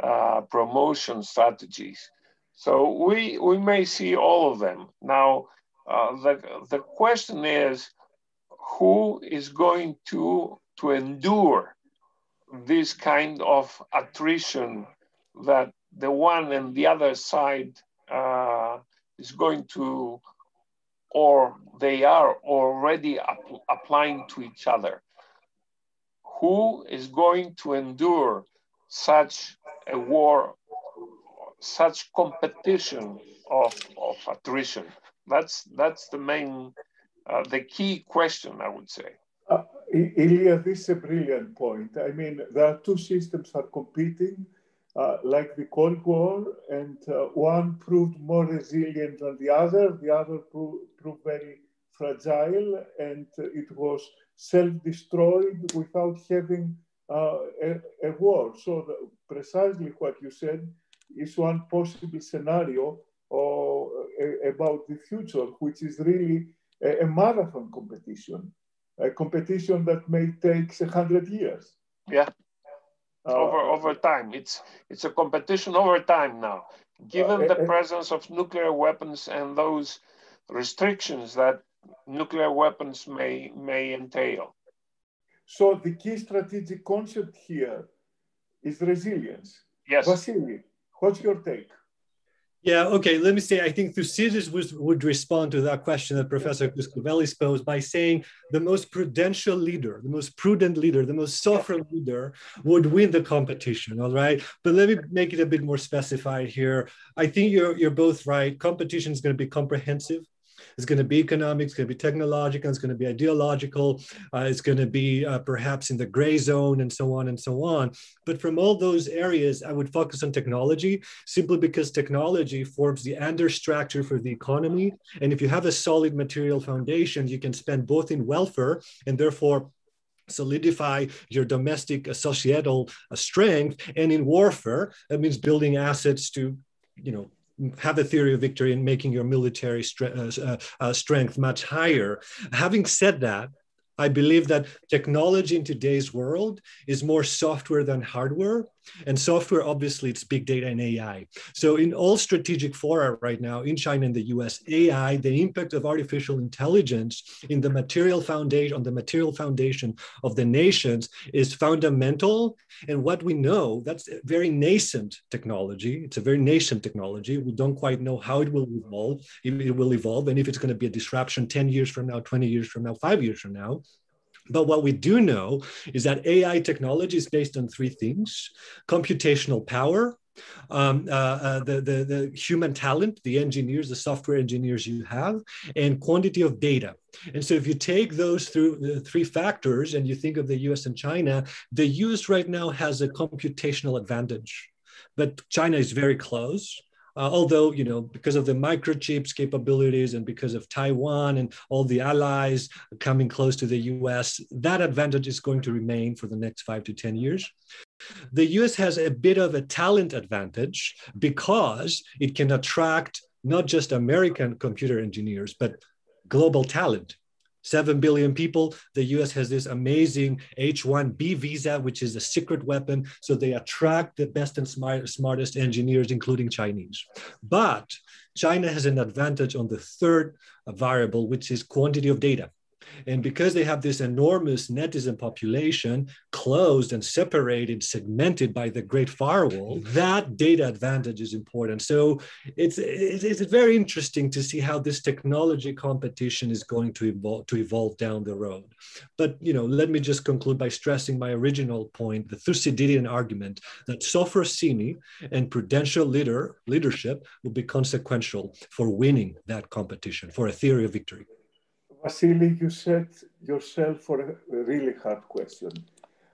uh, promotion strategies. So we, we may see all of them. Now, the, the question is, who is going to, to endure this kind of attrition that the one and the other side uh, is going to, or they are already applying to each other. who is going to endure such a war, such competition of, of attrition? That's, that's the main, uh, the key question, I would say. Uh, Ilya, this is a brilliant point. I mean, there are two systems are competing, uh, like the Cold War, and uh, one proved more resilient than the other. The other pro- proved very fragile, and it was self-destroyed without having uh, a, a, war. So the, precisely what you said is one possible scenario or, uh, about the future, which is really a, a marathon competition a competition that may take a hundred years. Yeah, uh, over over time. It's it's a competition over time now. Given uh, the uh, presence of nuclear weapons and those restrictions that nuclear weapons may may entail. So the key strategic concept here is resilience. Yes. Vasily, what's your take? Yeah, okay. Let me say, I think Thucydides would, would respond to that question that Professor Kouskouvelis posed by saying the most prudential leader, the most prudent leader, the most sovereign leader would win the competition, all right? But let me make it a bit more specified here. I think you're, you're both right. Competition is going to be comprehensive. It's going to be economic, it's going to be technological, it's going to be ideological, uh, it's going to be uh, perhaps in the gray zone, and so on and so on. But from all those areas, I would focus on technology simply because technology forms the understructure for the economy. And if you have a solid material foundation, you can spend both in welfare and therefore solidify your domestic societal uh, strength and in warfare that means building assets to you know have a theory of victory and making your military stre- uh, uh, uh, strength much higher. Having said that, I believe that technology in today's world is more software than hardware. And software, obviously, it's big data and AI. So, in all strategic fora right now in China and the US, AI, the impact of artificial intelligence in the material foundation, on the material foundation of the nations is fundamental. And what we know, that's very nascent technology. It's a very nascent technology. We don't quite know how it will evolve, if it will evolve, and if it's going to be a disruption 10 years from now, 20 years from now, five years from now. But what we do know is that AI technology is based on three things computational power, um, uh, uh, the, the, the human talent, the engineers, the software engineers you have, and quantity of data. And so if you take those through the three factors and you think of the US and China, the US right now has a computational advantage, but China is very close. Uh, although, you know, because of the microchips capabilities and because of Taiwan and all the allies coming close to the US, that advantage is going to remain for the next five to 10 years. The US has a bit of a talent advantage because it can attract not just American computer engineers, but global talent. 7 billion people. The US has this amazing H 1B visa, which is a secret weapon. So they attract the best and smart, smartest engineers, including Chinese. But China has an advantage on the third variable, which is quantity of data. And because they have this enormous netizen population, closed and separated, segmented by the great firewall, that data advantage is important. So it's, it's, it's very interesting to see how this technology competition is going to evolve, to evolve down the road. But you know, let me just conclude by stressing my original point, the Thucydidean argument that sophrosyne and prudential leader, leadership will be consequential for winning that competition, for a theory of victory. Vasily, you set yourself for a really hard question.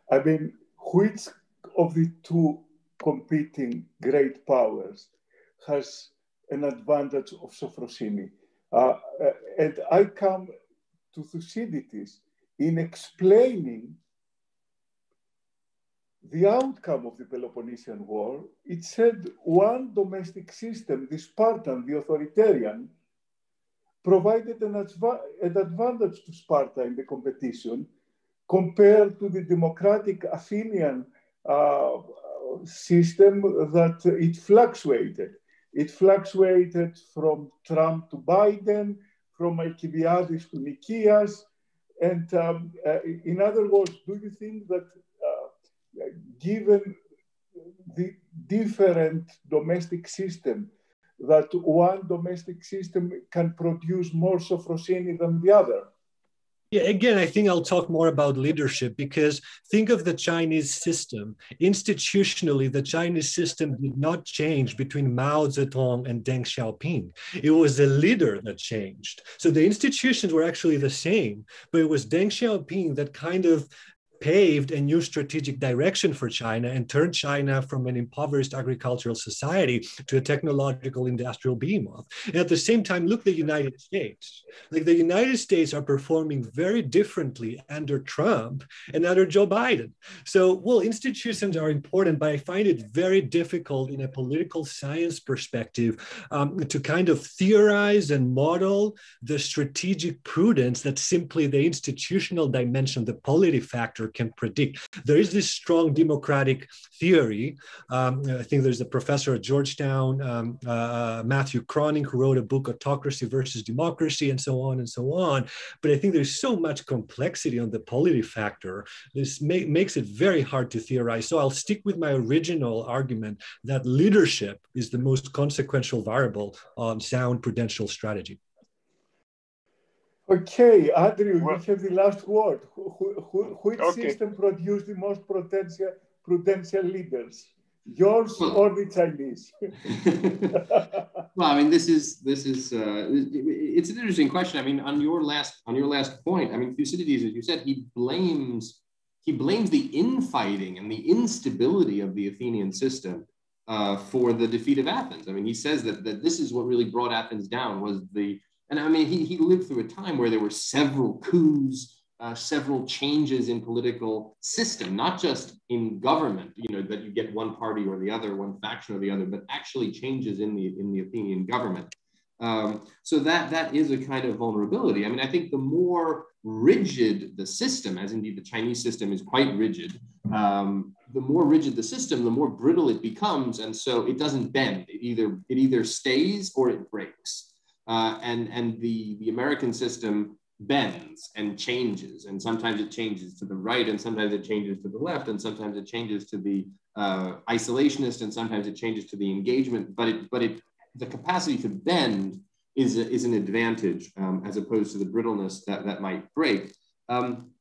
I mean, which of the two competing great powers has an advantage of Sophrosyne? Uh, uh, and I come to Thucydides in explaining the outcome of the Peloponnesian War. It said one domestic system, the Spartan, the authoritarian, provided an, an advantage to Sparta in the competition compared to the democratic Athenian uh, system that it fluctuated. It fluctuated from Trump to Biden, from Alcibiades to Nikias. And um, uh, in other words, do you think that uh, given the different domestic system that one domestic system can produce more sophrosyne than the other? Yeah, again, I think I'll talk more about leadership because think of the Chinese system. Institutionally, the Chinese system did not change between Mao Zedong and Deng Xiaoping. It was the leader that changed. So the institutions were actually the same, but it was Deng Xiaoping that kind of paved a new strategic direction for China and turned China from an impoverished agricultural society to a technological industrial behemoth. And at the same time, look the United States. Like the United States are performing very differently under Trump and under Joe Biden. So, well, institutions are important, but I find it very difficult in a political science perspective um, to kind of theorize and model the strategic prudence that simply the institutional dimension, the polity factor can predict. There is this strong democratic theory. Um, I think there's a professor at Georgetown, um, uh, Matthew Kroenig, who wrote a book, Autocracy versus Democracy, and so on and so on. But I think there's so much complexity on the polity factor. This ma- makes it very hard to theorize. So I'll stick with my original argument that leadership is the most consequential variable on sound prudential strategy. Okay, Andrew, well, you have the last word. Who, who, which okay. system produced the most prudential, prudential leaders? Yours well, or the Chinese? well, I mean, this is this is uh, it's an interesting question. I mean, on your last on your last point, I mean, Thucydides, as you said, he blames he blames the infighting and the instability of the Athenian system uh, for the defeat of Athens. I mean, he says that that this is what really brought Athens down was the and I mean, he, he lived through a time where there were several coups, uh, several changes in political system, not just in government, you know, that you get one party or the other, one faction or the other, but actually changes in the, in the Athenian government. Um, so that, that is a kind of vulnerability. I mean, I think the more rigid the system, as indeed the Chinese system is quite rigid, um, the more rigid the system, the more brittle it becomes. And so it doesn't bend. It either, it either stays or it breaks uh, and and the the American system bends and changes, and sometimes it changes to the right, and sometimes it changes to the left, and sometimes it changes to the uh, isolationist, and sometimes it changes to the engagement. But it but it the capacity to bend is a, is an advantage um, as opposed to the brittleness that that might break. Um,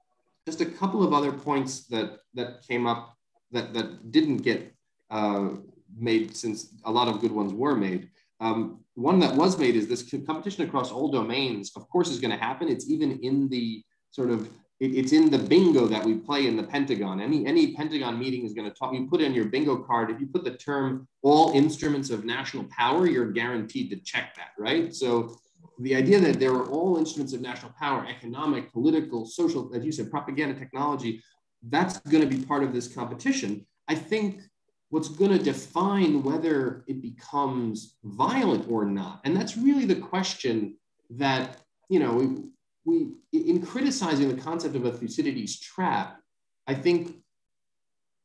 just a couple of other points that that came up that that didn't get uh, made since a lot of good ones were made. Um, one that was made is this competition across all domains, of course, is going to happen. It's even in the sort of it, it's in the bingo that we play in the Pentagon. Any any Pentagon meeting is going to talk. You put in your bingo card. If you put the term "all instruments of national power," you're guaranteed to check that, right? So the idea that there are all instruments of national power, economic, political, social, as you said, propaganda, technology, that's going to be part of this competition. I think what's going to define whether it becomes violent or not. And that's really the question that, you know, we, we in criticizing the concept of a Thucydides trap, I think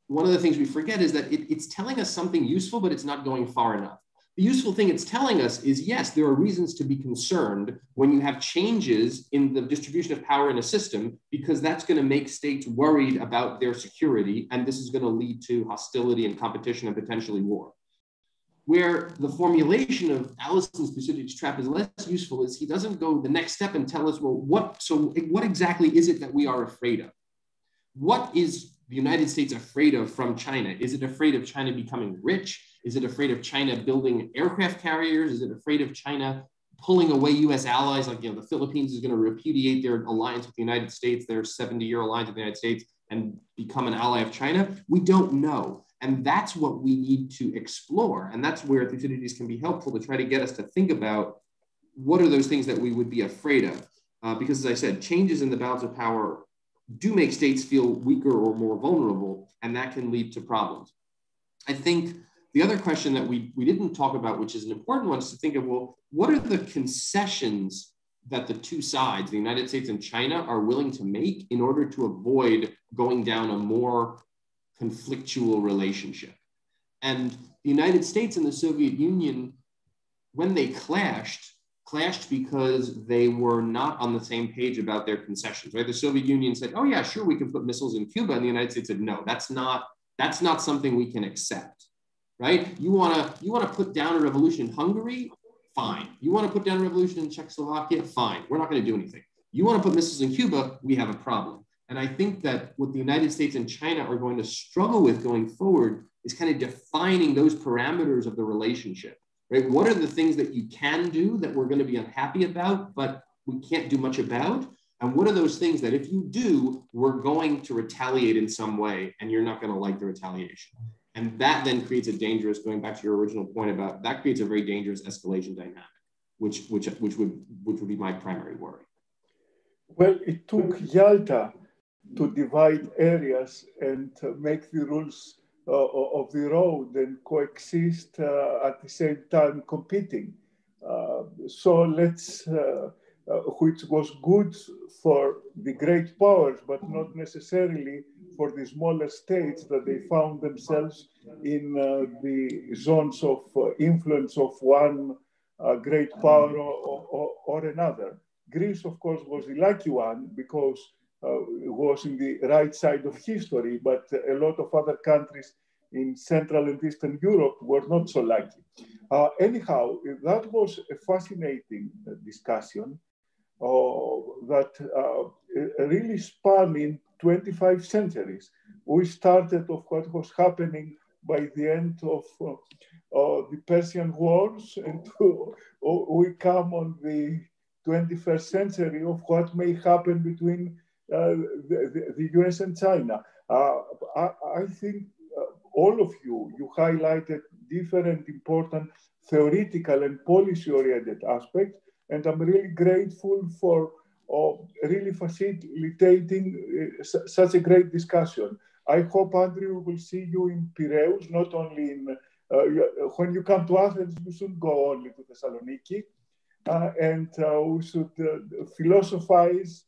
one of the things we forget is that it, it's telling us something useful, but it's not going far enough. The useful thing it's telling us is yes, there are reasons to be concerned when you have changes in the distribution of power in a system, because that's going to make states worried about their security. And this is going to lead to hostility and competition and potentially war. Where the formulation of Allison's Thucydides trap is less useful is he doesn't go the next step and tell us, well, what so what exactly is it that we are afraid of? What is the United States afraid of from China? Is it afraid of China becoming rich? Is it afraid of China building aircraft carriers? Is it afraid of China pulling away US allies? Like, you know, the Philippines is going to repudiate their alliance with the United States, their 70 year alliance with the United States, and become an ally of China? We don't know. And that's what we need to explore. And that's where Thucydides can be helpful to try to get us to think about what are those things that we would be afraid of. Uh, because, as I said, changes in the balance of power do make states feel weaker or more vulnerable, and that can lead to problems. I think the other question that we, we didn't talk about, which is an important one, is to think of well, what are the concessions that the two sides, the United States and China, are willing to make in order to avoid going down a more conflictual relationship? And the United States and the Soviet Union, when they clashed, clashed because they were not on the same page about their concessions, right? The Soviet Union said, oh yeah, sure, we can put missiles in Cuba. And the United States said, no, that's not, that's not something we can accept, right? You wanna, you wanna put down a revolution in Hungary? Fine. You wanna put down a revolution in Czechoslovakia? Fine. We're not gonna do anything. You want to put missiles in Cuba, we have a problem. And I think that what the United States and China are going to struggle with going forward is kind of defining those parameters of the relationship, right? What are the things that you can do that we're going to be unhappy about, but we can't do much about? And what are those things that if you do, we're going to retaliate in some way and you're not going to like the retaliation? And that then creates a dangerous, going back to your original point about that creates a very dangerous escalation dynamic, which, which, which, would, which would be my primary worry. Well, it took Yalta to divide areas and make the rules uh, of the road and coexist uh, at the same time competing. Uh, so let's, uh, uh, which was good for the great powers, but not necessarily for the smaller states that they found themselves in uh, the zones of influence of one great power or, or, or another. Greece, of course, was the lucky one because uh, was in the right side of history, but a lot of other countries in Central and Eastern Europe were not so lucky. Uh, anyhow, that was a fascinating uh, discussion uh, that uh, really spanned 25 centuries. We started of what was happening by the end of uh, the Persian Wars, and we come on the 21st century of what may happen between uh, the, the, US and China. Uh, I, I, think uh, all of you, you highlighted different important theoretical and policy-oriented aspects, and I'm really grateful for uh, really facilitating uh, such a great discussion. I hope, Andrew, will see you in Piraeus, not only in, uh, when you come to Athens, you shouldn't go only to Thessaloniki, and we should philosophize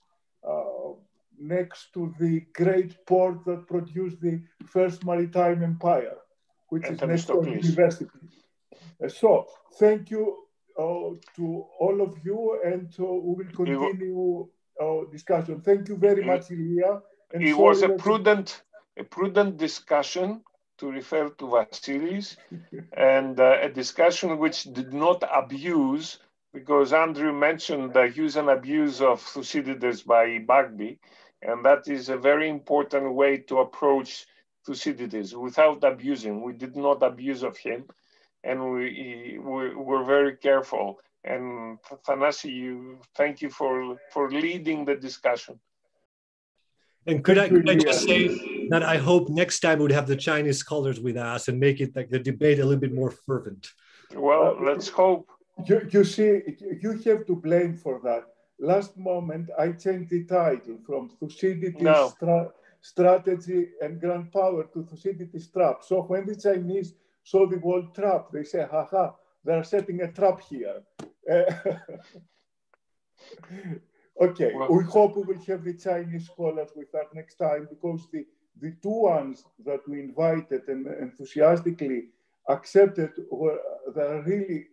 next to the great port that produced the first maritime empire, which and is next to the university. Uh, so, thank you uh, to all of you, and uh, we will continue our discussion. Thank you very much, Ilya. And it was a prudent, a prudent discussion to refer to Vasilis, and uh, a discussion which did not abuse, because Andrew mentioned the use and abuse of Thucydides by Bagby, and that is a very important way to approach Thucydides without abusing. We did not abuse of him, and we, we were very careful. And Thanasi, you, thank you for, for leading the discussion. And could I, could I just say that I hope next time we'd have the Chinese scholars with us and make it like the debate a little bit more fervent. Well, let's hope. You, you see, you have to blame for that last moment, I changed the title from Thucydides no. Stra Strategy and Grand Power to Thucydides Trap. So when the Chinese saw the word trap, they say, haha, they're setting a trap here. okay, well, we hope we will have the Chinese scholars with us next time because the, the two ones that we invited and enthusiastically accepted were the really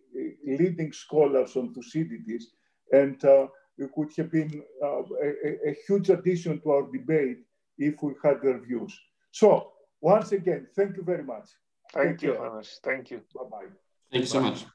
leading scholars on Thucydides. And uh, it could have been uh, a, a, huge addition to our debate if we had their views. So once again, thank you very much. Thank Take you, Hannes. Thank you. Bye-bye. Thank you so much.